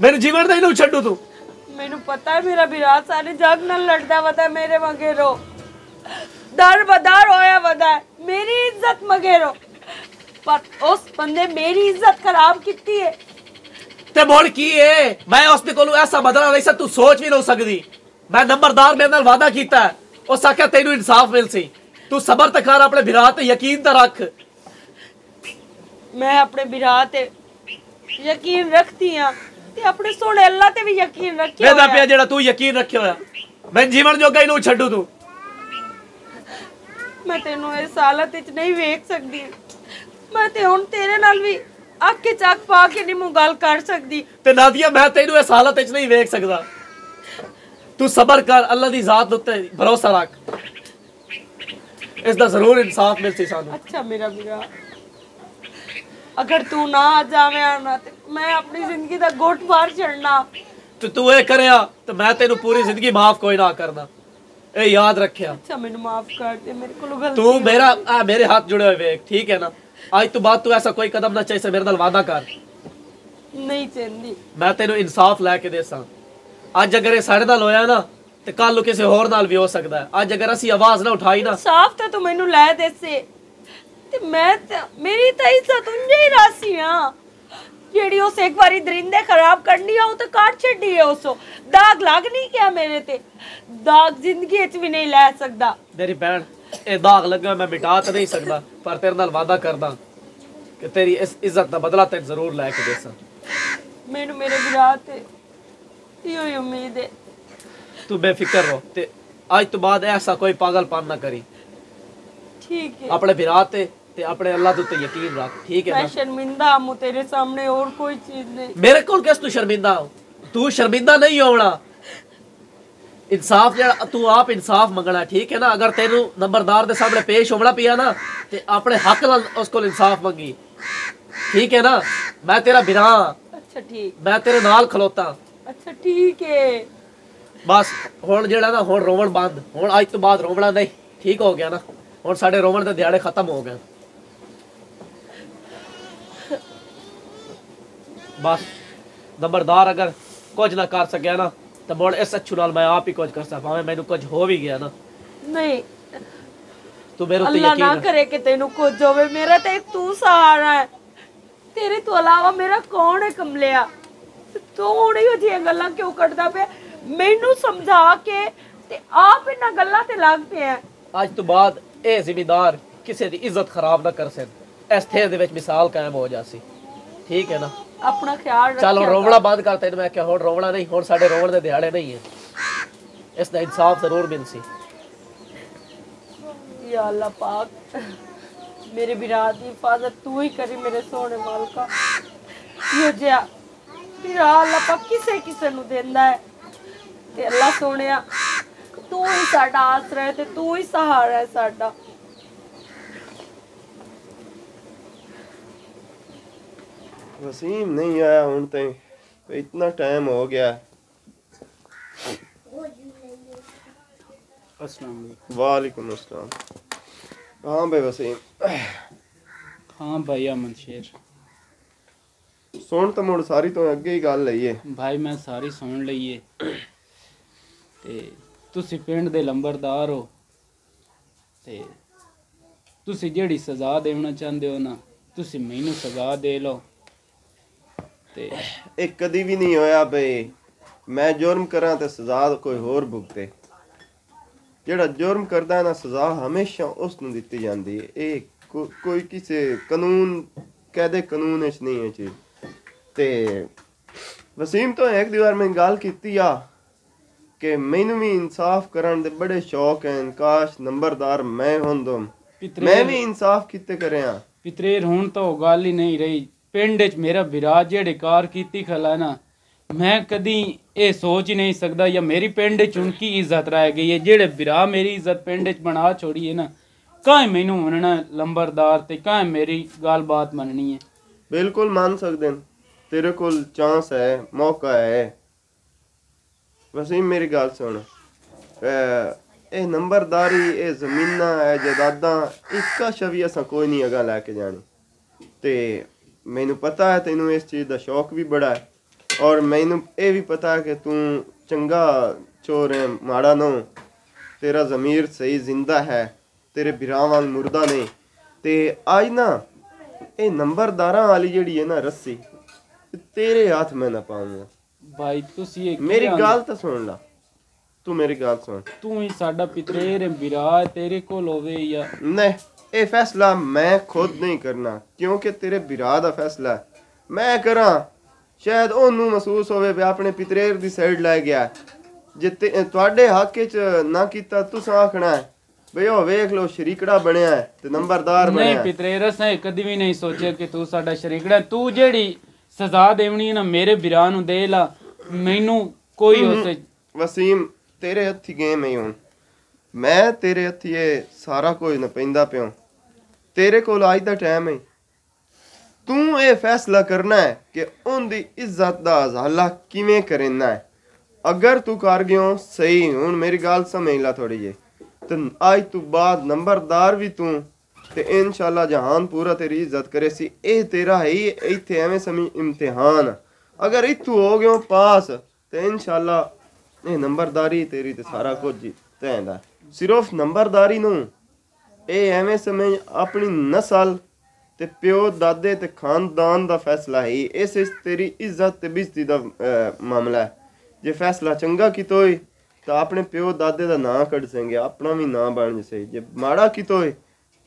ਮੈਨੂੰ ਜੀਵਨ ਦਾ ਹੀ ਨੂੰ ਛੱਡੂ ਤੂੰ ਮੈਨੂੰ ਪਤਾ ਹੈ ਮੇਰਾ ਵਿਰਾਟ ਸਾਰੇ ਜਗ ਨਾਲ ਲੜਦਾ ਵਦਾ ਮੇਰੇ ਮਗੇਰੋ ਦਰ ਬਦਰ ਹੋਇਆ ਵਦਾ ਮੇਰੀ ਇੱਜ਼ਤ ਮਗੇਰੋ ਪਰ ਉਸ ਬੰਦੇ ਮੇਰੀ ਇੱਜ਼ਤ ਖਰਾਬ ਕੀਤੀ ਹੈ ਤੇ ਮੋੜ ਕੀ ਏ? ਮੈਂ ਉਸ ਦੇ ਕੋਲੋਂ ਐਸਾ ਬਦਲਾ ਨਹੀਂ ਸਕ ਤੂੰ ਸੋਚ ਵੀ ਨਹੀਂ ਸਕਦੀ। ਮੈਂ ਨੰਬਰਦਾਰ ਮੇਰੇ ਨਾਲ ਵਾਦਾ ਕੀਤਾ। ਉਹ ਸਾਖਿਆ ਤੈਨੂੰ ਇਨਸਾਫ ਮਿਲ ਸੀ। ਤੂੰ ਸਬਰ ਤੇ ਕਰ ਆਪਣੇ ਵਿਰਾਹ ਤੇ ਯਕੀਨ ਤਾਂ ਰੱਖ। ਮੈਂ ਆਪਣੇ ਵਿਰਾਟ ਤੇ ਯਕੀਨ ਰੱਖਦੀ ਆ ਤੇ ਆਪਣੇ ਸੋਹਣੇ ਅੱਲਾ ਤੇ ਵੀ ਯਕੀਨ ਰੱਖਿਆ ਹੋਇਆ। ਪਿਆ ਜਿਹੜਾ ਤੂੰ ਯਕੀਨ ਰੱਖਿਆ ਹੋਇਆ। ਮੈਂ ਜੀਵਨ ਜੋਗਾ ਹੀ ਨੂੰ ਛੱਡੂ ਤੂੰ। ਮੈਂ ਤੈਨੂੰ ਇਸ ਹਾਲਤ ਵਿੱਚ ਨਹੀਂ ਵੇਖ ਸਕਦੀ। ਮੈਂ ਤੇ ਹੁਣ ਤੇਰੇ ਨਾਲ ਵੀ ਅੱਖ 'ਚ ਅੱਖ ਪਾ ਕੇ ਨਹੀਂ ਮੂੰਹ ਗੱਲ ਕਰ ਸਕਦੀ। ਤੇ ਨਾਦੀਆ ਮੈਂ ਤੈਨੂੰ ਇਸ ਹਾਲਤ ਵਿੱਚ ਨਹੀਂ ਵੇਖ ਸਕਦਾ। ਤੂੰ ਸਬਰ ਕਰ ਅੱਲਾ ਦੀ ਜ਼ਾਤ ਉੱਤੇ ਭਰੋਸਾ ਰੱਖ। ਇਸ ਦਾ ਜ਼ਰੂਰ ਇਨਸਾਫ ਮਿਲ ਸੀ ਸਾਨੂੰ। ਅੱਛਾ ਮੇਰਾ ਵੀਰਾ ਅਗਰ ਤੂੰ ਨਾ ਆ ਜਾਵੇਂ ਨਾ ਤੇ ਮੈਂ ਆਪਣੀ ਜ਼ਿੰਦਗੀ ਦਾ ਗੋਟ ਬਾਹਰ ਚੜਨਾ ਤੇ ਤੂੰ ਇਹ ਕਰਿਆ ਤੇ ਮੈਂ ਤੈਨੂੰ ਪੂਰੀ ਜ਼ਿੰਦਗੀ ਮਾਫ ਕੋਈ ਨਾ ਕਰਦਾ। ਇਹ ਯਾਦ ਰੱਖਿਆ। ਅੱਛਾ ਮੈਨੂੰ ਮਾਫ ਕਰ ਦੇ ਮੇਰੇ ਕੋਲੋਂ ਗਲਤੀ ਤੂੰ ਹੋ ਮੇਰਾ ਆ ਮੇਰੇ ਹੱਥ ਜੁੜੇ ਹੋਏ ਵੇਖ ਠੀਕ ਹੈ ਨਾ? ਅੱਜ ਤੋਂ ਬਾਅਦ ਤੂੰ ਐਸਾ ਕੋਈ ਕਦਮ ਨਾ ਚਾਹੀਏ ਮੇਰੇ ਨਾਲ ਵਾਅਦਾ ਕਰ। ਨਹੀਂ ਚਾਹੁੰਦੀ ਮੈਂ ਤੈਨੂੰ ਇਨਸਾਫ ਲੈ ਕੇ ਦੇਸਾਂ। ਅੱਜ ਅਗਰ ਇਹ ਸਾਡੇ ਨਾਲ ਹੋਇਆ ਨਾ ਤੇ ਕੱਲ ਨੂੰ ਕਿਸੇ ਹੋਰ ਨਾਲ ਵੀ ਹੋ ਸਕਦਾ ਅੱਜ ਅਗਰ ਅਸੀਂ ਆਵਾਜ਼ ਨਾ ਉਠਾਈ ਨਾ ਸਾਫ਼ ਤਾਂ ਤੂੰ ਮੈਨੂੰ ਲੈ ਦੇਸੇ ਤੇ ਮੈਂ ਮੇਰੀ ਤਾਂ ਇੱਜ਼ਤ ਉਂਝੇ ਹੀ ਰਾਸੀ ਆ। ਜਿਹੜੀ ਉਸ ਇੱਕ ਵਾਰੀ ਦਰਿੰਦੇ ਖਰਾਬ ਕਰਨੀ ਆ ਉਹ ਤਾਂ ਕਾਟ ਛੱਡੀ ਹੈ ਉਸੋ ਦਾਗ ਲੱਗ ਨਹੀਂ ਗਿਆ ਮੇਰੇ ਤੇ। ਦਾਗ ਜ਼ਿੰਦਗੀ ਵਿੱਚ ਵੀ ਨਹੀਂ ਲੈ ਸਕਦਾ। ਮੇਰੀ ਭੈਣ ਇਹ ਦਾਗ ਲੱਗਾ ਮੈਂ ਮਿਟਾ ਤਾਂ ਨਹੀਂ ਸਕਦਾ ਪਰ ਤੇਰੇ ਨਾਲ ਵਾਅਦਾ ਕਰਦਾ ਕਿ ਤੇਰੀ ਇਸ ਇੱਜ਼ਤ ਦਾ ਬਦਲਾ ਤੈਨੂੰ ਜ਼ਰੂਰ ਲੈ ਕੇ ਦੇਸਾਂ ਮੈਨੂੰ ਮੇਰੇ ਵਿਰਾਹ ਤੇ ਇਹੋ ਹੀ ਉਮੀਦ ਹੈ ਤੂੰ ਬੇਫਿਕਰ ਰਹੋ ਤੇ ਅੱਜ ਤੋਂ ਬਾਅਦ ਐਸਾ ਕੋਈ ਪਾਗਲਪਨ ਨਾ ਕਰੀ ਠੀਕ ਹੈ ਆਪਣੇ ਵਿਰਾਹ ਤੇ ਤੇ ਆਪਣੇ ਅੱਲਾਹ ਦੇ ਉੱਤੇ ਯਕੀਨ ਰੱਖ ਠੀਕ ਹੈ ਮੈਂ ਨਾ ਸ਼ਰਮਿੰਦਾ ਹੂੰ ਤੇਰੇ ਸਾਹਮਣੇ और कोई चीज नहीं ਮੇਰੇ ਕੋਲ ਕਿਸ ਤੂੰ ਸ਼ਰਮਿੰਦਾ ਹੋ ਤੂੰ ਸ਼ਰਮਿੰਦਾ ਨਹੀਂ ਹੋਣਾ ਇਨਸਾਫ ਜਿਹੜਾ ਤੂੰ ਆਪ ਇਨਸਾਫ ਮੰਗਣਾ ਠੀਕ ਹੈ ਨਾ? ਅਗਰ ਤੈਨੂੰ ਨੰਬਰਦਾਰ ਦੇ ਸਾਹਮਣੇ ਪੇਸ਼ ਹੋਣਾ ਪਿਆ ਨਾ ਤੇ ਆਪਣੇ ਹੱਕ ਨਾਲ ਉਸ ਕੋਲ ਇਨਸਾਫ ਮੰਗੀ। ਠੀਕ ਹੈ ਨਾ? ਮੈਂ ਤੇਰਾ ਬਿਰਾ ਅੱਛਾ ਠੀਕ। ਮੈਂ ਤੇਰੇ ਨਾਲ ਖਲੋਤਾ। ਅੱਛਾ ਠੀਕ ਹੈ ਬਸ ਹੁਣ ਜਿਹੜਾ ਨਾ ਹੁਣ ਰੋਵਣ ਬੰਦ। ਹੁਣ ਅੱਜ ਤੋਂ ਬਾਅਦ ਰੋਵਣਾ ਨਹੀਂ। ਠੀਕ ਹੋ ਗਿਆ ਨਾ? ਹੁਣ ਸਾਡੇ ਰੋਵਣ ਦੇ ਦਿਹਾੜੇ ਖਤਮ ਹੋ ਗਏ। ਬਸ ਨੰਬਰਦਾਰ ਅਗਰ ਕੁਝ ਨਾ ਕਰ ਸਕਿਆ ਨਾ ਤਾਂ ਬੋਲ ਇਸ ਅੱਛੂ ਨਾਲ ਮੈਂ ਆਪ ਹੀ ਕੁਝ ਕਰ ਸਕਦਾ ਭਾਵੇਂ ਮੈਨੂੰ ਕੁਝ ਹੋ ਵੀ ਗਿਆ ਨਾ। ਨਹੀਂ। ਤੂੰ ਮੇਰੇ ਉੱਤੇ ਯਕੀਨ ਨਾ ਕਰੇ ਕਿ ਤੈਨੂੰ ਕੁਝ ਹੋਵੇ ਮੇਰਾ ਤਾਂ ਤੂੰ ਸਹਾਰਾ ਹੈ ਤੇਰੇ ਤੋਂ ਇਲਾਵਾ ਮੇਰਾ ਕੌਣ ਹੈ ਕਮਲਿਆ? ਤੂੰ ਹੁਣ ਇਹੋ ਗੱਲਾਂ ਕਿਉਂ ਕੱਢਦਾ ਪਿਆ? ਮੈਨੂੰ ਸਮਝਾ ਕੇ ਤੇ ਆਪ ਇਹਨਾਂ ਗੱਲਾਂ ਤੇ ਲੱਗ ਪਿਆ ਅੱਜ ਤੋਂ ਬਾਅਦ ਇਹ ਜ਼ਿਮੀਦਾਰ ਕਿਸੇ ਦੀ ਇੱਜ਼ਤ ਖਰਾਬ ਨਾ ਕਰ ਸਕਣ ਇਸ ਥੇ ਦੇ ਵਿੱਚ ਮਿਸਾਲ ਕਾਇਮ ਹੋ ਜਾਸੀ ਠੀਕ ਹੈ ਨਾ? ਆਪਣਾ ਖਿਆਲ ਰੱਖਿਆ ਚਲੋ ਰੋਵਣਾ ਬੰਦ ਕਰ ਤੈਨੂੰ ਮੈਂ ਕਿਹਾ ਹੁਣ ਰੋਵਣਾ ਨਹੀਂ ਹੁਣ ਸਾਡੇ ਰੋਵਣ ਦੇ ਦਿਹਾੜੇ ਨਹੀਂ ਹੈ। ਇਸ ਦਾ ਇਨਸਾਫ ਜ਼ਰੂਰ ਮਿਲ ਸੀ ਯਾ ਅੱਲਾ ਪਾਕ ਮੇਰੇ ਬਿਰਾਦ ਦੀ ਹਿਫਾਜ਼ਤ ਤੂੰ ਹੀ ਕਰੀ ਮੇਰੇ ਸੋਹਣੇ ਮਾਲਕਾ। ਇਹ ਜਿਆ ਬਿਰਾ ਅੱਲਾ ਪਾਕ ਕਿਸੇ ਕਿਸੇ ਨੂੰ ਦਿੰਦਾ ਹੈ। ਤੇ ਅੱਲਾ ਸੋਹਣਿਆ ਤੂੰ ਹੀ ਸਾਡਾ ਆਸਰਾ ਹੈ ਤੇ ਤੂੰ ਹੀ ਸਹਾਰਾ ਹੈ ਸਾਡਾ। वसीम नहीं आया हूं तक तो इतना टाइम हो गया अस्सलाम वालेकुम वालेकुम अस्सलाम हाँ भाई वसीम हाँ भाई अमन शेर ਸੁਣ ਤਾਂ ਮੁੜ ਸਾਰੀ ਤੋਂ ਅੱਗੇ ਹੀ ਗੱਲ ਲਈਏ ਭਾਈ ਮੈਂ ਸਾਰੀ ਸੁਣ ਲਈ ਏ ਤੇ ਤੁਸੀਂ ਪਿੰਡ ਦੇ ਲੰਬਰਦਾਰ ਹੋ ਤੇ ਤੁਸੀਂ ਜਿਹੜੀ ਸਜ਼ਾ ਦੇਣਾ ਚਾਹੁੰਦੇ ਹੋ ਨਾ ਤੁਸੀਂ ਮੈਨੂੰ ਸਜ਼ਾ ਦੇ ਲਓ ਤੇ ਇਹ ਕਦੀ ਵੀ ਨਹੀਂ ਹੋਇਆ ਬਈ। ਮੈਂ ਜੁਰਮ ਕਰਾਂ ਤੇ ਸਜ਼ਾ ਕੋਈ ਹੋਰ ਭੁਗਤੇ। ਜਿਹੜਾ ਜੁਰਮ ਕਰਦਾ ਹੈ ਨਾ ਸਜ਼ਾ ਹਮੇਸ਼ਾ ਉਸ ਨੂੰ ਦਿੱਤੀ ਜਾਂਦੀ ਹੈ। ਇਹ ਕੋਈ ਕਿਸੇ ਕਾਨੂੰਨ ਕਹਦੇ ਕਾਨੂੰਨ ਵਿੱਚ ਨਹੀਂ ਹੈ ਚੀਜ਼। ਤੇ ਵਸੀਮ ਤੋਂ ਇੱਕ ਦੀ ਵਾਰ ਮੈਂ ਗੱਲ ਕੀਤੀ ਆ ਕਿ ਮੈਨੂੰ ਵੀ ਇਨਸਾਫ ਕਰਨ ਦੇ ਬੜੇ ਸ਼ੌਕ ਹਨ ਕਾਸ਼ ਨੰਬਰਦਾਰ ਮੈਂ ਹੁੰਦਮ ਮੈਂ ਪਿਤਰੇ ਵੀ ਇਨਸਾਫ ਕਿਤੇ ਕਰਿਆ। ਪਿਤਰੇਰ ਹੁਣ ਤਾਂ ਗੱਲ ਹੀ ਨਹੀਂ ਰਹੀ। ਪਿੰਡ 'ਚ ਮੇਰਾ ਵਿਰਾਜ ਜਿਹੜੇ ਕਾਰ ਕੀਤੀ ਖਲਾ ਨਾ, ਮੈਂ ਕਦੀ ਇਹ ਸੋਚ ਹੀ ਨਹੀਂ ਸਕਦਾ ਜਾਂ ਮੇਰੀ ਪਿੰਡ 'ਚ ਹੁਣ ਕੀ ਇੱਜ਼ਤ ਰਹਿ ਗਈ ਹੈ? ਜਿਹੜੇ ਵਿਰਾ ਮੇਰੀ ਇੱਜ਼ਤ ਪਿੰਡ 'ਚ ਬਣਾ ਛੋੜੀ ਹੈ ਨਾ, ਕਾਹ ਮੈਨੂੰ ਮੰਨਣਾ ਲੰਬਰਦਾਰ ਤੇ ਕਾਹ ਮੇਰੀ ਗੱਲਬਾਤ ਮੰਨਣੀ ਹੈ? ਬਿਲਕੁਲ ਮੰਨ ਸਕਦੇ ਨੇ। ਤੇਰੇ ਕੋਲ ਚਾਂਸ ਹੈ, ਮੌਕਾ ਹੈ। ਵਸੀਮ ਮੇਰੀ ਗੱਲ ਸੁਣ। ਇਹ ਨੰਬਰਦਾਰੀ, ਇਹ ਜ਼ਮੀਨਾਂ, ਇਹ ਜਾਇਦਾਦਾਂ, ਇੱਕਾ ਸ਼ਵੀ ਅਸਾਂ ਕੋਈ ਨਹੀਂ ਅਗਾ ਲੈ ਕੇ ਜਾਣੀ। ਤੇ ਮੈਨੂੰ ਪਤਾ ਹੈ ਤੈਨੂੰ ਇਸ ਚੀਜ਼ ਦਾ ਸ਼ੌਕ ਵੀ ਬੜਾ ਹੈ। ਔਰ ਮੈਨੂੰ ਇਹ ਵੀ ਪਤਾ ਹੈ ਕਿ ਤੂੰ ਚੰਗਾ ਚੋਰ ਹੈ ਮਾੜਾ ਨਾ ਤੇਰਾ ਜ਼ਮੀਰ ਸਹੀ ਜ਼ਿੰਦਾ ਹੈ ਤੇਰੇ ਬਿਰਾਵਾਂ ਮੁਰਦਾ ਨਹੀਂ ਤੇ ਅੱਜ ਨਾ ਇਹ ਨੰਬਰਦਾਰਾਂ ਵਾਲੀ ਜਿਹੜੀ ਹੈ ਨਾ ਰੱਸੀ ਤੇਰੇ ਹੱਥ ਮੈਂ ਨਾ ਪਾਉਂਗਾ। ਭਾਈ ਤੁਸੀਂ ਇਹ ਕੀ ਮੇਰੀ? ਗੱਲ ਤਾਂ ਸੁਣ ਲੈ। ਤੂੰ ਮੇਰੀ ਗੱਲ ਸੁਣ। ਤੂੰ ਹੀ ਸਾਡਾ ਪਿਤਰੇਰ ਹੈ ਵਿਰਾ ਤੇਰੇ ਕੋਲ ਹੋਵੇ ਜਾਂ ਨਹੀਂ ਇਹ ਫੈਸਲਾ ਮੈਂ ਖੁਦ ਨਹੀਂ ਕਰਨਾ ਕਿਉਂਕਿ ਤੇਰੇ ਬਿਰਾ ਦਾ ਫੈਸਲਾ। ਮੈਂ ਕਰਾਂ ਸ਼ਾਇਦ ਉਹਨੂੰ ਮਹਿਸੂਸ ਹੋਵੇ ਵੀ ਆਪਣੇ ਪਿਤਰੇਰ ਦੀ ਸਾਈਡ ਲੈ ਗਿਆ ਜੇ ਤੇ- ਤੁਹਾਡੇ ਹੱਕ 'ਚ ਨਾ ਕੀਤਾ ਤੁਸੀਂ ਆਖਣਾ ਬਈ ਉਹ ਵੇਖ ਲਓ ਸ਼ਰੀਕੜਾ ਬਣਿਆ ਤੇ ਨੰਬਰਦਾਰ ਨਹੀਂ ਬਣਿਆ ਹੈ। ਪਿਤਰੇਰ ਅਸਾਂ ਕਦੀ ਵੀ ਨਹੀਂ ਸੋਚਿਆ ਕਿ ਤੂੰ ਸਾਡਾ ਸ਼ਰੀਕੜਾ ਤੂੰ ਜਿਹੜੀ ਸਜ਼ਾ ਦੇਵਣੀ ਨਾ ਮੇਰੇ ਵਿਰਾ ਨੂੰ ਦੇ ਲਾ। ਮੈਨੂੰ ਕੋਈ ਉਸ ਵਸੀਮ ਤੇਰੇ ਹੱਥੀ ਗੇਮ ਹੈ ਹੁਣ। ਮੈਂ ਤੇਰੇ ਹੱਥੀ ਇਹ ਸਾਰਾ ਕੁਝ ਨਾ ਪੈਂਦਾ ਪਿਆ ਤੇਰੇ ਕੋਲ ਅੱਜ ਦਾ ਟਾਈਮ ਹੈ। ਤੂੰ ਇਹ ਫੈਸਲਾ ਕਰਨਾ ਹੈ ਕਿ ਉਹਦੀ ਇੱਜ਼ਤ ਦਾ ਅਜ਼ਾਲਾ ਕਿਵੇਂ ਕਰਨਾ ਹੈ। ਅਗਰ ਤੂੰ ਕਰ ਗਿਓ, ਸਹੀ। ਹੁਣ ਮੇਰੀ ਗੱਲ ਸਮਝ ਲੈ ਥੋੜੀ ਜੇ ਤੇ ਅੱਜ ਤੋਂ ਬਾਅਦ ਨੰਬਰਦਾਰ ਵੀ ਤੂੰ ਤੇ ਇਨਸ਼ਾਅੱਲਾ ਜਹਾਨ ਪੂਰਾ ਤੇਰੀ ਇੱਜ਼ਤ ਕਰੇ ਸੀ। ਇਹ ਤੇਰਾ ਹੈ ਹੀ, ਇੱਥੇ ਐਵੇਂ ਸਮੀ ਇਮਤਿਹਾਨ। ਅਗਰ ਇਥੋਂ ਹੋ ਗਿਓ, ਪਾਸ। ਤੇ ਇਨਸ਼ਾਅੱਲਾ ਇਹ ਨੰਬਰਦਾਰੀ ਤੇਰੀ ਤੇ ਸਾਰਾ ਕੁਝ ਹੀ ਸਿਰਫ ਨੰਬਰਦਾਰੀ ਨੂੰ ਇਹ ਐਵੇਂ ਸਮਝ ਆਪਣੀ ਨਸਲ ਤੇ ਪਿਓ ਦਾਦੇ ਤੇ ਖਾਨਦਾਨ ਦਾ ਫੈਸਲਾ ਹੈ। ਇਸ ਇਸ ਤੇਰੀ ਇੱਜ਼ਤ ਤੇ ਬਿਜ਼ਤੀ ਦਾ ਮਾਮਲਾ ਹੈ। ਜੇ ਫੈਸਲਾ ਚੰਗਾ ਕੀਤਾ ਹੋਏ ਤਾਂ ਆਪਣੇ ਪਿਓ ਦਾਦੇ ਦਾ ਨਾਂ ਕੱਢ ਸੰਗੇ। ਆਪਣਾ ਵੀ ਨਾਂ ਬਣ ਜਸੇ ਜੇ ਮਾੜਾ ਕੀਤਾ ਹੋਏ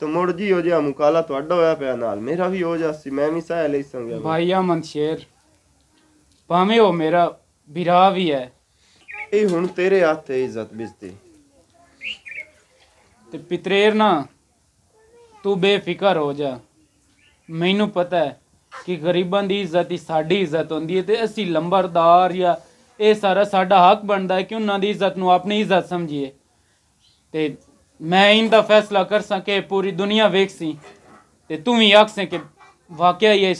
ਤਾਂ ਮੁੜ ਜੀ ਹੋ ਜਾ ਮੁਕਾਲਾ ਤੁਹਾਡਾ ਹੋਇਆ ਪਿਆ ਨਾਲ। ਮੇਰਾ ਵੀ ਹੋ ਜਾ ਸੀ ਮੈਂ ਵੀ ਸਹਾਇ ਲਈ ਸੰਗਿਆ। ਭਾਈ ਅਮਨ ਸ਼ੇਰ ਭਾਵੇਂ ਉਹ ਮੇਰਾ ਭਰਾ ਵੀ ਹੈ। ਇਹ ਹੁਣ ਤੇਰੇ ਹੱਥ ਹੈ ਇੱਜ਼ਤ ਬਿਜ਼ਤੀ ਤੇ ਪਿਤਰੇਰ ਨਾ, ਤੂੰ ਬੇਫਿਕਰ ਹੋ ਜਾ। ਮੈਨੂੰ ਪਤਾ ਹੈ ਕਿ ਗਰੀਬਾਂ ਦੀ ਇੱਜ਼ਤ ਹੀ ਸਾਡੀ ਇੱਜ਼ਤ ਹੁੰਦੀ ਹੈ ਤੇ ਅਸੀਂ ਲੰਬਰਦਾਰ ਜਾਂ ਇਹ ਸਾਰਾ ਸਾਡਾ ਹੱਕ ਬਣਦਾ ਹੈ ਕਿ ਉਹਨਾਂ ਦੀ ਇੱਜ਼ਤ ਨੂੰ ਆਪਣੀ ਇੱਜ਼ਤ ਸਮਝੀਏ। ਤੇ ਮੈਂ ਇਹਦਾ ਫੈਸਲਾ ਕਰ ਸਕੇ ਪੂਰੀ ਦੁਨੀਆ ਵੇਖ ਸੀ ਤੇ ਤੂੰ ਵੀ ਆਖ ਸੇ ਕਿ ਵਾਕਿਆ ਹੀ ਇਹ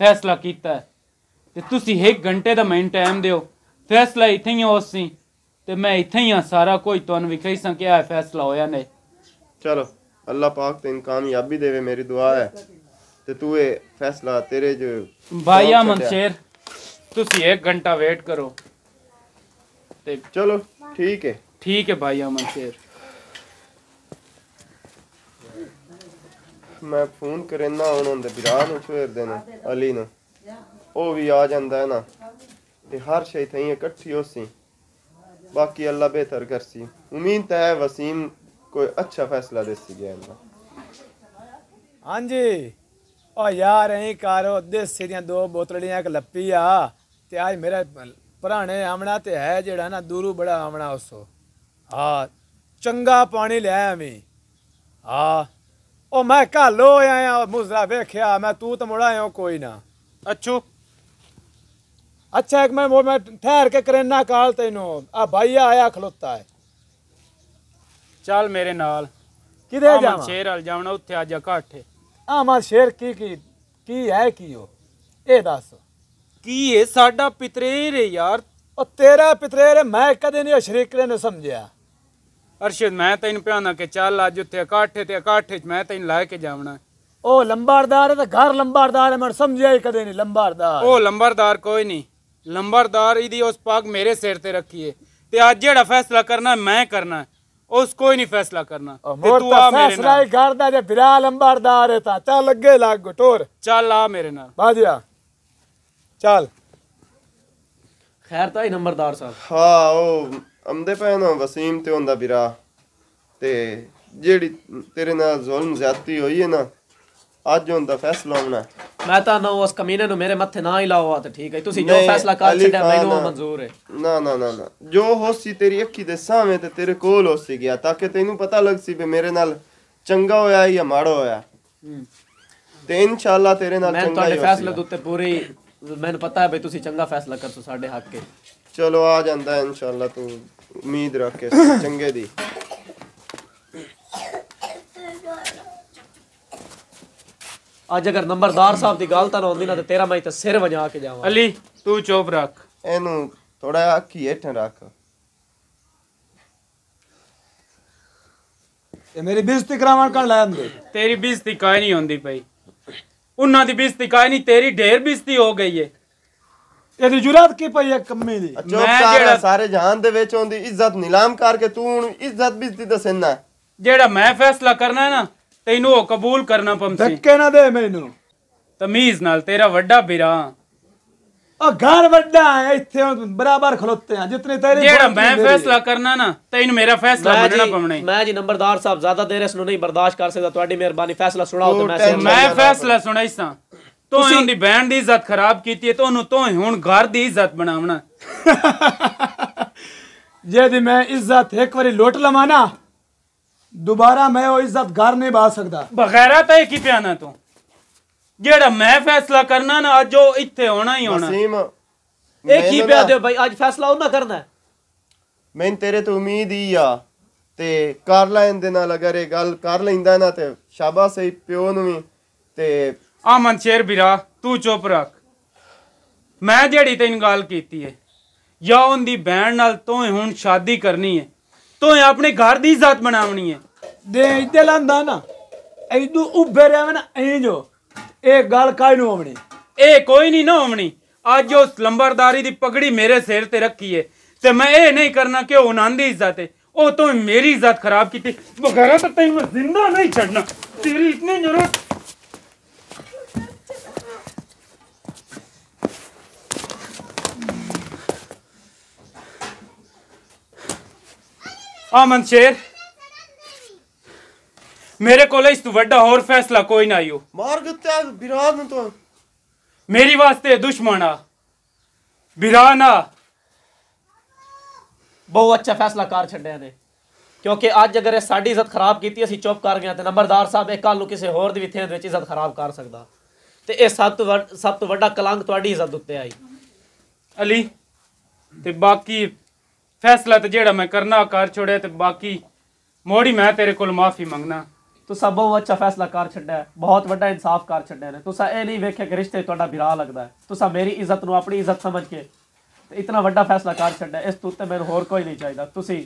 ਫੈਸਲਾ ਕੀਤਾ ਹੈ। ਤੇ ਤੁਸੀਂ 1 ਘੰਟੇ ਦਾ ਮੈਨੂੰ ਟਾਈਮ ਦਿਓ। ਫੈਸਲਾ ਇੱਥੇ ਹੀ ਹੋ ਸੀ ਤੇ ਮੈਂ ਇੱਥੇ ਹੀ ਹਾਂ ਸਾਰਾ ਕੋਈ ਤੁਹਾਨੂੰ ਵਿਖਾਈ ਸਾਂ ਕਿ ਇਹ ਫੈਸਲਾ ਹੋਇਆ ਨਹੀਂ। ਚਲੋ ਅੱਲਾਹ ਪਾਕ ਤੈਨੂੰ ਕਾਮਯਾਬੀ ਦੇਵੇ ਮੇਰੀ ਦੁਆ ਹੈ। ਤੇ ਤੂੰ ਇਹ ਫੈਸਲਾ ਤੇਰੇ ਜੋ ਭਾਈ ਸ਼ੌਕ ਅਮਨ ਛੱਡਿਆ। ਸ਼ੇਰ ਤੁਸੀਂ 1 ਘੰਟਾ ਵੇਟ ਕਰੋ। ਤੇ ਚਲੋ ਠੀਕ ਹੈ। ਠੀਕ ਹੈ ਭਾਈ ਅਮਨ ਸ਼ੇਰ। ਮੈਂ ਫੋਨ ਕਰਨਾ ਉਹਨਾਂ ਦੇ ਵਿਰਾਹ ਨੂੰ ਛੇੜਦੇ ਨੇ ਅਲੀ ਨੂੰ। ਉਹ ਵੀ ਆ ਜਾਂਦਾ ਹੈ ਨਾ। ਤੇ ਹਰ ਸ਼ੈ ਥਈ ਇਕੱਠੀ ਹੋਸੀ। ਬਾਕੀ ਅੱਲਾ ਬਿਹਤਰ ਕਰਸੀ। ਉਮੀਦ ਤਾਂ ਹੈ ਵਸੀਮ ਕੋਈ ਅੱਛਾ ਫੈਸਲਾ ਦੇ ਸੀ ਗਿਆ ਇਹਨਾਂ ਹਾਂਜੀ। ਓ ਯਾਰ ਐਂ ਕਰੋ ਦੇਸੀ ਦੀਆਂ ਦੋ ਬੋਤਲੜੀਆਂ ਇੱਕ ਲੱਪੀ ਆ ਤੇ ਅੱਜ ਮੇਰਾ ਪੁਰਾਣੇ ਆਮਣਾ ਤੇ ਹੈ ਜਿਹੜਾ ਨਾ ਦੂਰੂ ਬੜਾ ਆਮਣਾ ਉਸੋ ਹਾਂ ਚੰਗਾ ਪਾਣੀ ਲੈ ਆਵੀਂ ਹਾਂ ਉਹ ਮੈਂ ਘਾਲੋ ਆਇਆ ਮੁਜ਼ਰਾ ਵੇਖਿਆ ਮੈਂ ਤੂੰ ਤਾਂ ਮੁੜਾ ਆਇਆ ਕੋਈ ਨਾ। ਅੱਛੂ। ਅੱਛਾ ਇੱਕ ਮੈਂ ਮੈਂ ਠਹਿਰ ਕੇ ਕਰੇਨਾ ਕਾਲ ਤੈਨੂੰ। ਆ ਭਾਈਆ ਆਇਆ ਖਲੋਤਾ ਹੈ। ਚੱਲ ਮੇਰੇ ਨਾਲ। ਕਿਦੇ ਜਾਵਾਂ? ਸ਼ੇਰ ਵਾਲ ਜਾਵਣਾ ਉੱਥੇ ਅੱਜ ਇਕੱਠੇ ਆਮਾ ਸ਼ੇਰ ਕੀ ਕੀ ਕੀ ਹੈ ਕੀ ਉਹ? ਇਹ ਦੱਸ। ਕੀ ਇਹ ਸਾਡਾ ਪਿਤਰੇਰ ਹੈ ਯਾਰ। ਉਹ ਤੇਰਾ ਪਿਤਰੇਰ ਮੈਂ ਕਦੇ ਨਹੀਂ ਉਹ ਸ਼ਰੀਕਰੇ ਨੂੰ ਸਮਝਿਆ। ਅਰਸ਼ਦ ਮੈਂ ਤੈਨੂੰ ਪਿਆਣਾ ਕਿ ਚੱਲ ਅੱਜ ਉੱਥੇ ਇਕੱਠੇ ਤੇ ਇਕੱਠੇ ਚ ਮੈਂ ਤੈਨੂੰ ਲੈ ਕੇ ਜਾਵਣਾ। ਉਹ ਲੰਬਾਰਦਾਰ ਹੈ ਤਾਂ ਘਰ ਲੰਬਾਰਦਾਰ ਹੈ ਮੈਂ ਸਮਝਿਆ ਹੀ ਕਦੇ ਨਹੀਂ ਲੰਬਾਰਦਾਰ ਉਹ ਲੰਬਰਦਾਰ ਕੋਈ ਨਹੀਂ। ਲੰਬਰਦਾਰ ਇਹਦੀ ਉਸ ਪਾਕ ਮੇਰੇ ਸਿਰ ਤੇ ਰੱਖੀਏ ਤੇ ਅੱਜ ਜਿਹੜਾ ਫੈਸਲਾ ਕਰਨਾ ਮੈਂ ਕਰਨਾ। ਉਸ ਕੋਈ ਨਹੀਂ ਫੈਸਲਾ ਕਰਨਾ। ਉਹ ਤੇ ਮੋਰ ਤੂੰ ਤਾਂ ਆ ਮੇਰੇ ਫੈਸਲਾ ਹੀ ਨਾਲ। ਕਰਦਾ ਜੇ ਬਿਰਾ ਲੰਬਾਰਦਾਰ ਹੈ ਤਾਂ। ਚੱਲ ਅੱਗੇ ਲੱਗ ਗਟੋਰ ਚੱਲ ਆ ਮੇਰੇ ਨਾਲ। ਬਾਜਿਆ। ਚੱਲ। ਖੈਰ ਤਾਂ ਹੀ ਨੰਬਰਦਾਰ ਸਾਹਿਬ। ਹਾਂ ਉਹ ਆਮਦੇ ਪਏ ਨਾ ਵਸੀਮ ਤੇ ਹੁੰਦਾ ਵੀਰਾ ਤੇ ਜਿਹੜੀ ਤੇਰੇ ਨਾਲ ਜ਼ੁਲਮ ਜ਼ਿਆਦਤੀ ਹੋਈ ਹੈ ਨਾ ਅੱਜ ਹੁੰਦਾ ਫੈਸਲਾ ਹੋਣਾ। ਮੈਂ ਤਾਂ ਨਾ ਉਸ ਕਮੀਨੇ ਨੂੰ ਮੇਰੇ ਮੱਥੇ ਨਾ ਹੀ ਲਾਓ ਤੇ ਠੀਕ ਹੈ ਤੁਸੀਂ ਜੋ ਫੈਸਲਾ ਕਰ ਛੱਡਿਆ ਮੈਨੂੰ ਮਨਜ਼ੂਰ ਹੈ। ਨਾ ਨਾ ਨਾ ਨਾ। ਜੋ ਹੋਸੀ ਤੇਰੀ ਅੱਖੀ ਦੇ ਸਾਹਮਣੇ ਤੇ ਤੇਰੇ ਕੋਲ ਹੋਸੀ ਗਿਆ ਤਾਂ ਕਿ ਤੈਨੂੰ ਪਤਾ ਲੱਗ ਸੀ ਵੀ ਮੇਰੇ ਨਾਲ ਚੰਗਾ ਹੋਇਆ ਜਾਂ ਮਾੜਾ ਹੋਇਆ। ਤੇ ਇਨਸ਼ਾਅੱਲਾ ਤੇਰੇ ਨਾਲ ਮੈਂ ਚੰਗਾ ਤੁਹਾਡੇ ਹੀ ਫੈਸਲੇ ਹੋਸੀ ਦੇ ਉੱਤੇ ਪੂਰੀ ਮੈਨੂੰ ਪਤਾ ਹੈ ਬਈ ਤੁਸੀਂ ਚੰਗਾ ਫੈਸਲਾ ਕਰਸੋ ਸਾਡੇ ਹੱਕ ਕੇ ਚਲੋ ਆ ਜਾਂਦਾ ਹੈ ਇਨਸ਼ਾਅੱਲਾ ਤੂੰ। ਉਮੀਦ ਰੱਖ ਕੇ ਚੰਗੇ ਦੀ। ਅੱਜ ਅਗਰ ਨੰਬਰਦਾਰ ਸਾਹਿਬ ਦੀ ਗੱਲ ਤਾਂ ਨਾ ਹੁੰਦੀ ਨਾ ਤੇ ਤੇਰਾ ਮੈਂ ਤਾਂ ਸਿਰ ਵਜਾ ਕੇ ਜਾਵਾਂ। ਅਲੀ ਤੂੰ ਚੁੱਪ ਰੱਖ। ਇਹਨੂੰ ਥੋੜਾ ਅੱਖੀ ਹੇਠਾਂ ਰੱਖ। ਇਹ ਮੇਰੀ ਬੇਇੱਜ਼ਤੀ ਕਰਾਵਣ ਕਰ ਲੈ ਆਂਦੇ ਤੇਰੀ ਬੇਇੱਜ਼ਤੀ ਕਾਇ ਨਹੀਂ ਹੁੰਦੀ ਪਈ। ਉਹਨਾਂ ਦੀ ਬੇਇੱਜ਼ਤੀ ਕਾਇ ਨਹੀਂ ਤੇਰੀ ਢੇਰ ਬੇਇੱਜ਼ਤੀ ਹੋ ਗਈ ਏ। ਇਹਦੀ ਜੁਰਤ ਕੀ ਪਈ ਹੈ ਕੰਮੀ ਦੀ? ਮੈਂ ਜਿਹੜਾ- ਸਾਰੇ ਜਹਾਨ ਦੇ ਵਿੱਚ ਉਹਦੀ ਇੱਜ਼ਤ ਨਿਲਾਮ ਕਰਕੇ ਤੂੰ ਹੁਣ ਇੱਜ਼ਤ ਬਿਜ਼ਤੀ ਦੱਸਣਾ ਜਿਹੜਾ ਮੈਂ ਫੈਸਲਾ ਕਰਨਾ ਹੈ ਨਾ ਤੈਨੂੰ ਉਹ ਕਬੂਲ ਕਰਨਾ ਪੰਸੀ ਧੱਕੇ ਨਾ ਦੇ ਮੈਨੂੰ। ਤਮੀਜ਼ ਨਾਲ ਤੇਰਾ ਵੱਡਾ ਵੀਰਾ ਉਹ ਘਰ ਵੱਡਾ ਹੈ ਇੱਥੇ ਬਰਾਬਰ ਖਲੋਤੇ ਆ ਜਿਤਨੇ ਤੇਰੇ ਜਿਹੜਾ ਮੈਂ ਫੈਸਲਾ ਕਰਨਾ ਨਾ ਤੈਨੂੰ ਮੇਰਾ ਫੈਸਲਾ ਮੰਨਣਾ ਜੀ ਪਵਣਾ। ਮੈਂ ਜੀ ਨੰਬਰਦਾਰ ਸਾਹਿਬ ਜ਼ਿਆਦਾ ਦੇਰ ਇਸ ਨੂੰ ਨਹੀਂ ਬਰਦਾਸ਼ਤ ਕਰ ਸਕਦਾ ਤੁਹਾਡੀ ਮਿਹਰਬਾਨੀ। ਫੈਸਲਾ ਸੁਣਾਓ ਤੇ ਮੈਂ ਮੈਂ ਫੈਸਲਾ ਸੁਣਾਈ ਸਾਂ ਤੂੰ ਉਹਦੀ ਬੈਂਡ ਦੀ ਇੱਜ਼ਤ ਖਰਾਬ ਕੀਤੀ ਹੈ ਤੁਹਾਨੂੰ ਤੂੰ ਹੁਣ ਘਰ ਦੀ ਇੱਜ਼ਤ ਬਣਾਉਣਾ। ਜਿਹਦੀ ਮੈਂ ਇੱਜ਼ਤ ਇੱਕ ਵਾਰੀ ਲੁੱਟ ਲਵਾਂ ਨਾ ਦੁਬਾਰਾ ਮੈਂ ਉਹ ਇੱਜ਼ਤ ਘਰ ਨਹੀਂ ਬਾ ਸਕਦਾ। ਬਗੈਰਾ ਤਾਂ ਇਹ ਕੀ ਪਿਆਣਾ ਤੂੰ? ਜਿਹੜਾ ਮੈਂ ਫੈਸਲਾ ਕਰਨਾ ਨਾ ਅੱਜ ਉਹ ਇੱਥੇ ਹੋਣਾ ਹੀ ਹੋਣਾ ਵਸੀਮ ਇਹ ਕੀ ਪਿਆ ਦਿਓ ਭਾਈ? ਅੱਜ ਫੈਸਲਾ ਉਹਨਾਂ ਕਰਨਾ ਹੈ। ਮੈਨੂੰ ਤੇਰੇ ਤੋਂ ਉਮੀਦ ਹੀ ਆ ਤੇ ਕਰ ਲੈਣ ਦੇ ਨਾਲ ਅਗਰ ਇਹ ਗੱਲ ਕਰ ਲੈਂਦਾ ਨਾ ਤੇ ਸ਼ਾਬਾਸ਼ ਹੈ ਪਿਓ ਨੂੰ ਵੀ ਤੇ ਆਮਨ ਸ਼ੇਰ ਵੀਰਾ ਤੂੰ ਚੁੱਪ ਰੱਖ। ਮੈਂ ਜਿਹੜੀ ਤੈਨੂੰ ਗੱਲ ਕੀਤੀ ਹੈ ਜਾਂ ਉਹਦੀ ਭੈਣ ਨਾਲ ਤੂੰ ਹੁਣ ਸ਼ਾਦੀ ਕਰਨੀ ਹੈ। ਤੂੰ ਆਪਣੇ ਘਰ ਦੀ ਇੱਜ਼ਤ ਬਣਾਉਣੀ ਹੈ। ਦੇ ਇੱਥੇ ਲਾਂਦਾ ਨਾ ਐਦੂ ਉੱਭੇ ਰਹਿਵੇਂ ਨਾ ਐਂ ਜੋ। ਇਹ ਗੱਲ ਕਾਈ ਨੂੰ ਆਵਣੀ ਇਹ ਕੋਈ ਨਹੀਂ ਨਾ ਹੋਣੀ ਅੱਜ ਉਸ ਲੰਬਰਦਾਰੀ ਦੀ ਪਗੜੀ ਮੇਰੇ ਸਿਰ ਤੇ ਰੱਖੀ ਹੈ ਤੇ ਮੈਂ ਇਹ ਨਹੀਂ ਕਰਨਾ ਕਿ ਉਹ ਉਹਨਾਂ ਦੀ ਇੱਜ਼ਤ ਹੈ ਉਹ ਤੂੰ ਮੇਰੀ ਇੱਜ਼ਤ ਖਰਾਬ ਕੀਤੀ। ਵਗੈਰਾ ਤਾਂ ਤੈਨੂੰ ਜ਼ਿੰਦਾ ਨਹੀਂ ਛੱਡਣਾ। ਤੇਰੀ ਇਤਨੀ ਜ਼ਰੂਰਤ ਆਮਨ ਸ਼ੇਰ। ਮੇਰੇ ਕੋਲ ਇਸ ਤੋਂ ਵੱਡਾ ਹੋਰ ਫੈਸਲਾ ਕੋਈ ਨਾ ਆਇਓ। ਮਾਰ ਦਿੱਤਾ ਵਿਰਾਦ ਨੂੰ ਤੂੰ। ਮੇਰੀ ਵਾਸਤੇ ਦੁਸ਼ਮਣ ਆ। ਬਿਰਾਨਾ ਬਹੁਤ ਅੱਛਾ ਫੈਸਲਾ ਕਰ ਛੱਡਿਆ ਨੇ ਕਿਉਂਕਿ ਅੱਜ ਅਗਰ ਇਹ ਸਾਡੀ ਇੱਜ਼ਤ ਖਰਾਬ ਕੀਤੀ ਅਸੀਂ ਚੁੱਪ ਕਰ ਗਏ ਤੇ ਨੰਬਰਦਾਰ ਸਾਹਿਬ ਇਹ ਕੱਲ ਨੂੰ ਕਿਸੇ ਹੋਰ ਦੀ ਵੀ ਥੇਂ ਦੇ ਵਿੱਚ ਇੱਜ਼ਤ ਖਰਾਬ ਕਰ ਸਕਦਾ। ਤੇ ਇਹ ਸਭ ਤੋਂ ਵੱਡ- ਸਭ ਤੋਂ ਵੱਡਾ ਕਲੰਕ ਤੁਹਾਡੀ ਇੱਜ਼ਤ ਉੱਤੇ ਆਈ। ਅਲੀ ਤੇ ਬਾਕੀ ਫੈਸਲਾ ਤੇ ਜਿਹੜਾ ਮੈਂ ਕਰਨਾ ਕਰ ਛੋੜਿਆ ਤੇ ਬਾਕੀ ਮੋੜੀ ਮੈਂ ਤੇਰੇ ਕੋਲ ਮਾਫੀ ਮੰਗਣਾ। ਤੁਸੀਂ ਬਹੁਤ ਅੱਛਾ ਫੈਸਲਾ ਕਰ ਛੱਡਿਆ ਬਹੁਤ ਵੱਡਾ ਇਨਸਾਫ ਕਰ ਛੱਡਿਆ ਨੇ। ਤੁਸੀਂ ਇਹ ਨਹੀਂ ਵੇਖਿਆ ਕਿ ਰਿਸ਼ਤੇ ਤੁਹਾਡਾ ਬਿਰਾ ਲੱਗਦਾ ਤੁਸੀਂ ਮੇਰੀ ਇੱਜ਼ਤ ਨੂੰ ਆਪਣੀ ਇੱਜ਼ਤ ਸਮਝ ਕੇ ਇਤਨਾ ਵੱਡਾ ਫੈਸਲਾ ਕਰ ਛੱਡਿਆ ਇਸ ਤੋਂ ਉੱਤੇ ਮੈਨੂੰ ਹੋਰ ਕੋਈ ਨਹੀਂ ਚਾਹੀਦਾ। ਤੁਸੀਂ?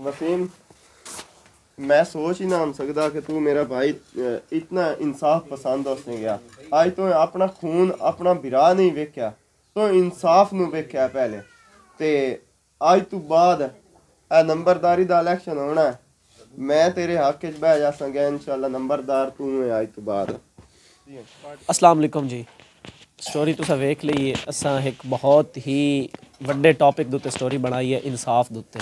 ਵਸੀਮ ਮੈਂ ਸੋਚ ਹੀ ਨਾ ਸਕਦਾ ਕਿ ਤੂੰ ਮੇਰਾ ਭਾਈ ਇਤਨਾ ਇਨਸਾਫ ਪਸੰਦ ਉਸਨੇ ਗਿਆ। ਅੱਜ ਤੂੰ ਆਪਣਾ ਖੂਨ ਆਪਣਾ ਬਿਰਾ ਨਹੀਂ ਵੇਖਿਆ। ਤੂੰ ਇਨਸਾਫ ਨੂੰ ਵੇਖਿਆ ਪਹਿਲੇ। ਤੇ ਅੱਜ ਤੋਂ ਬਾਅਦ ਇਹ ਨੰਬਰਦਾਰੀ ਦਾ ਇਲੈਕਸ਼ਨ ਹੋਣਾ ਹੈ। ਮੈਂ ਤੇਰੇ ਹੱਕ 'ਚ ਬਹਿ ਜਾ ਸੰਗਾ ਇਨਸ਼ਾਅੱਲਾ ਨੰਬਰਦਾਰ ਤੂੰ ਹੈ ਅੱਜ ਤੋਂ ਬਾਅਦ। ਅਸਲਾਮ ਵਾਲੇਕੁਮ ਜੀ। ਸਟੋਰੀ ਤੁਸੀਂ ਵੇਖ ਲਈ ਹੈ। ਅਸਾਂ ਇੱਕ ਬਹੁਤ ਹੀ ਵੱਡੇ ਟੌਪਿਕ ਦੇ ਉੱਤੇ ਸਟੋਰੀ ਬਣਾਈ ਹੈ ਇਨਸਾਫ ਦੇ ਉੱਤੇ।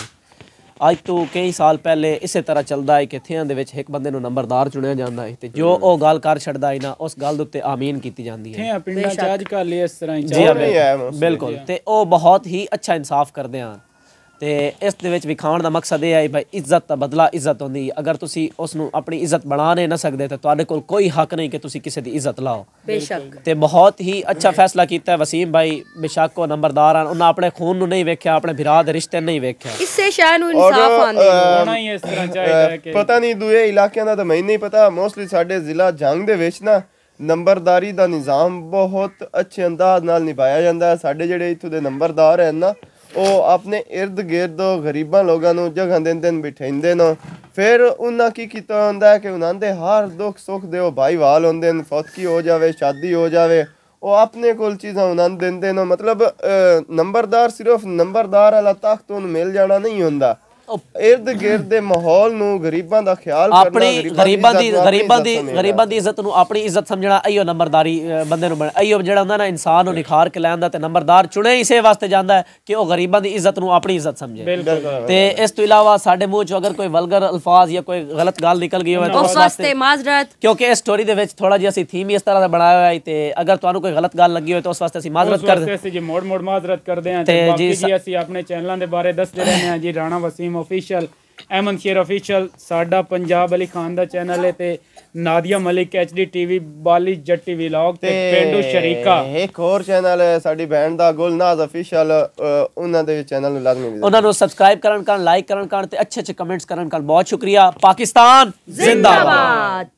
ਅੱਜ ਤੋਂ ਕਈ ਸਾਲ ਪਹਿਲੇ ਇਸੇ ਤਰ੍ਹਾਂ ਚੱਲਦਾ ਹੈ ਕਿ ਥਿਆਂ ਦੇ ਵਿੱਚ ਇੱਕ ਬੰਦੇ ਨੂੰ ਨੰਬਰਦਾਰ ਚੁਣਿਆ ਜਾਂਦਾ ਹੈ ਤੇ ਜੋ ਉਹ ਗੱਲ ਕਰ ਛੱਡਦਾ ਹੈ ਨਾ ਉਸ ਗੱਲ ਦੇ ਉੱਤੇ ਆਮੀਨ ਕੀਤੀ ਜਾਂਦੀ ਹੈ। ਪਿੰਡਾਂ ਚ ਅੱਜ ਕੱਲ ਇਸ ਤਰ੍ਹਾਂ ਹੀ ਜੀ ਹਾਂ, ਉਹ ਨਹੀਂ ਹੈ। ਬਿਲਕੁਲ। ਤੇ ਉਹ ਬਹੁਤ ਹੀ ਅੱਛਾ ਇਨਸਾਫ ਕਰਦੇ ਹਨ ਤੇ ਇਸ ਦੇ ਵਿੱਚ ਵਿਖਾਉਣ ਦਾ ਮਕਸਦ ਇਹ ਹੈ ਭਾਈ ਇੱਜ਼ਤ ਦਾ ਬਦਲਾ ਇੱਜ਼ਤ ਹੁੰਦੀ ਹੈ। ਅਗਰ ਤੁਸੀਂ ਉਸ ਨੂੰ ਆਪਣੀ ਇੱਜ਼ਤ ਬਣਾ ਨਹੀਂ ਨਾ ਸਕਦੇ ਤਾਂ ਤੁਹਾਡੇ ਕੋਲ ਕੋਈ ਹੱਕ ਨਹੀਂ ਕਿ ਤੁਸੀਂ ਕਿਸੇ ਦੀ ਇੱਜ਼ਤ ਲਾਓ। ਬੇਸ਼ੱਕ। ਤੇ ਬਹੁਤ ਹੀ ਅੱਛਾ ਫੈਸਲਾ ਕੀਤਾ ਹੈ ਵਸੀਮ ਭਾਈ ਬੇਸ਼ੱਕ ਉਹ ਨੰਬਰਦਾਰ ਹਨ। ਉਹਨਾਂ ਆਪਣੇ ਖੂਨ ਨੂੰ ਨਹੀਂ ਵੇਖਿਆ ਆਪਣੇ ਭਰਾ ਦੇ ਰਿਸ਼ਤੇ ਨਹੀਂ ਵੇਖਿਆ। ਇਸੇ ਸ਼ੈ ਨੂੰ ਇਨਸਾਫ ਆਂਦੇ ਹੋਣਾ ਹੀ ਇਸ ਤਰ੍ਹਾਂ ਚਾਹੀਦਾ ਹੈ ਕਿ ਪਤਾ ਨਹੀਂ ਦੂਏ ਇਲਾਕਿਆਂ ਦਾ ਤਾਂ ਮੈਨੂੰ ਨਹੀਂ ਪਤਾ। ਮੋਸਟਲੀ ਸਾਡੇ ਜ਼ਿਲ੍ਹਾ ਜੰਗ ਦੇ ਵਿੱਚ ਨਾ ਨੰਬਰਦਾਰੀ ਦਾ ਨਿਜ਼ਾਮ ਬਹੁਤ ਅੱਛੇ ਅੰਦਾਜ਼ ਨਾਲ ਨਿਭਾਇਆ ਜਾਂਦਾ ਹੈ। ਸਾਡੇ ਜਿਹੜੇ ਇੱਥੋਂ ਦੇ ਨੰਬਰਦਾਰ ਹਨ ਨਾ ਉਹ ਆਪਣੇ ਇਰਦ ਗਿਰਦ ਗਰੀਬਾਂ ਲੋਕਾਂ ਨੂੰ ਜਗ੍ਹਾ ਦਿੰਦੇ ਨੇ, ਬਿਠਾਉਂਦੇ ਨੇ। ਫਿਰ ਉਹਨਾਂ ਕੀ ਕੀਤਾ ਹੁੰਦਾ ਕਿ ਉਹਨਾਂ ਦੇ ਹਰ ਦੁੱਖ ਸੁੱਖ ਦੇ ਉਹ ਭਾਈਵਾਲ ਹੁੰਦੇ ਨੇ, ਫੌਤਕੀ ਹੋ ਜਾਵੇ, ਸ਼ਾਦੀ ਹੋ ਜਾਵੇ, ਉਹ ਆਪਣੇ ਕੋਲ ਚੀਜ਼ਾਂ ਉਹਨਾਂ ਨੂੰ ਦਿੰਦੇ ਨੇ। ਮਤਲਬ ਨੰਬਰਦਾਰ ਸਿਰਫ ਨੰਬਰਦਾਰ ਵਾਲਾ ਤਖਤ ਉਹਨੂੰ ਮਿਲ ਜਾਣਾ ਨਹੀਂ ਹੁੰਦਾ। ਇਰਦ ਗਿਰਦ ਦੇ ਮਾਹੌਲ ਨੂੰ ਗਰੀਬਾਂ ਦਾ ਖਿਆਲ ਕਰਨਾ ਆਪਣੀ ਗਰੀਬਾਂ ਦੀ ਗਰੀਬਾਂ ਦੀ। ਗਰੀਬਾਂ ਦੀ ਇੱਜ਼ਤ ਨੂੰ ਆਪਣੀ ਇੱਜ਼ਤ ਸਮਝਣਾ ਅਈਓ ਨੰਬਰਦਾਰੀ ਬੰਦੇ ਨੂੰ ਬਣ ਅਈਓ ਜਿਹੜਾ ਹੁੰਦਾ ਨਾ ਇਨਸਾਨ ਨੂੰ ਨਿਖਾਰ ਕੇ ਲੈਂਦਾ ਤੇ ਨੰਬਰਦਾਰ ਚੁਣੇ ਇਸੇ ਵਾਸਤੇ ਜਾਂਦਾ ਹੈ ਕਿ ਉਹ ਗਰੀਬਾਂ ਦੀ ਇੱਜ਼ਤ ਨੂੰ ਆਪਣੀ ਇੱਜ਼ਤ ਸਮਝੇ। ਤੇ ਇਸ ਤੋਂ ਇਲਾਵਾ ਸਾਡੇ ਮੂੰਹ ਚੋਂ ਅਗਰ ਕੋਈ ਵਲਗਰ ਅਲਫਾਜ਼ ਜਾਂ ਕੋਈ ਗਲਤ ਗੱਲ ਨਿਕਲ ਗਈ ਹੋਵੇ ਤਾਂ ਉਸ ਵਾਸਤੇ ਮਾਜ਼ਰਤ। ਕਿਉਂਕਿ ਇਸ ਸਟੋਰੀ ਦੇ ਵਿੱਚ ਥੋੜਾ ਜਿਹਾ ਅਸੀਂ ਥੀਮ ਹੀ ਇਸ ਤਰ੍ਹਾਂ ਦਾ ਬਣਾਇਆ ਹੋਇਆ ਹੈ ਤੇ ਅਗਰ ਤੁਹਾਨੂੰ ਕੋਈ ਗਲਤ ਗੱਲ ਲੱਗੀ ਹੋਵੇ ਤਾਂ ਉਸ ਵਾਸਤੇ ਅਸੀਂ ਮਾਜ਼ਰਤ ਕਰ ਵਾਸਤੇ ਅਸੀਂ ਜੀ ਮੋੜ ਮੋੜ ਮਾਜ਼ਰਤ ਕਰਦੇ ਹਾਂ ਤੇ ਤੇ ਬਾਕੀ ਜੀ ਅਸੀਂ ਆਪਣੇ ਚੈਨਲਾਂ ਦੇ ਬਾਰੇ ਦੱਸਦੇ ਰਹਿੰਦੇ ਹਾਂ ਜੀ ਰਾਣਾ ਵਸੀਮ ਅਫੀਸ਼ੀਅਲ ਅਹਿਮਦ ਸ਼ੇਰ ਅਫੀਸ਼ੀਅਲ ਸਾਡਾ ਪੰਜਾਬ ਅਲੀ ਖਾਨ ਦਾ ਚੈਨਲ ਹੈ ਤੇ ਨਾਦੀਆ ਮਲਿਕ ਐਚਡੀ ਟੀਵੀ ਬਾਲੀ ਜੱਟੀ ਵਲੌਗ ਤੇ ਪਿੰਡੂ ਸ਼ਰੀਕਾ ਇੱਕ ਹੋਰ ਚੈਨਲ ਹੈ ਸਾਡੀ ਭੈਣ ਦਾ ਗੁਲਨਾਜ਼ ਅਫੀਸ਼ੀਅਲ ਉਹਨਾਂ ਦੇ ਚੈਨਲ ਨੂੰ ਲਾਜ਼ਮੀ visit ਉਹਨਾਂ ਨੂੰ ਸਬਸਕ੍ਰਾਈਬ ਕਰਨ ਕਰਨ ਲਾਈਕ ਕਰਨ ਕਰਨ ਤੇ ਅੱਛੇ ਅੱਛੇ ਕਮੈਂਟਸ ਕਰਨ ਕਰਨ ਬਹੁਤ ਸ਼ੁਕਰੀਆ ਪਾਕਿਸਤਾਨ ਜ਼ਿੰਦਾਬਾਦ ਜ਼ਿੰਦਾਬਾਦ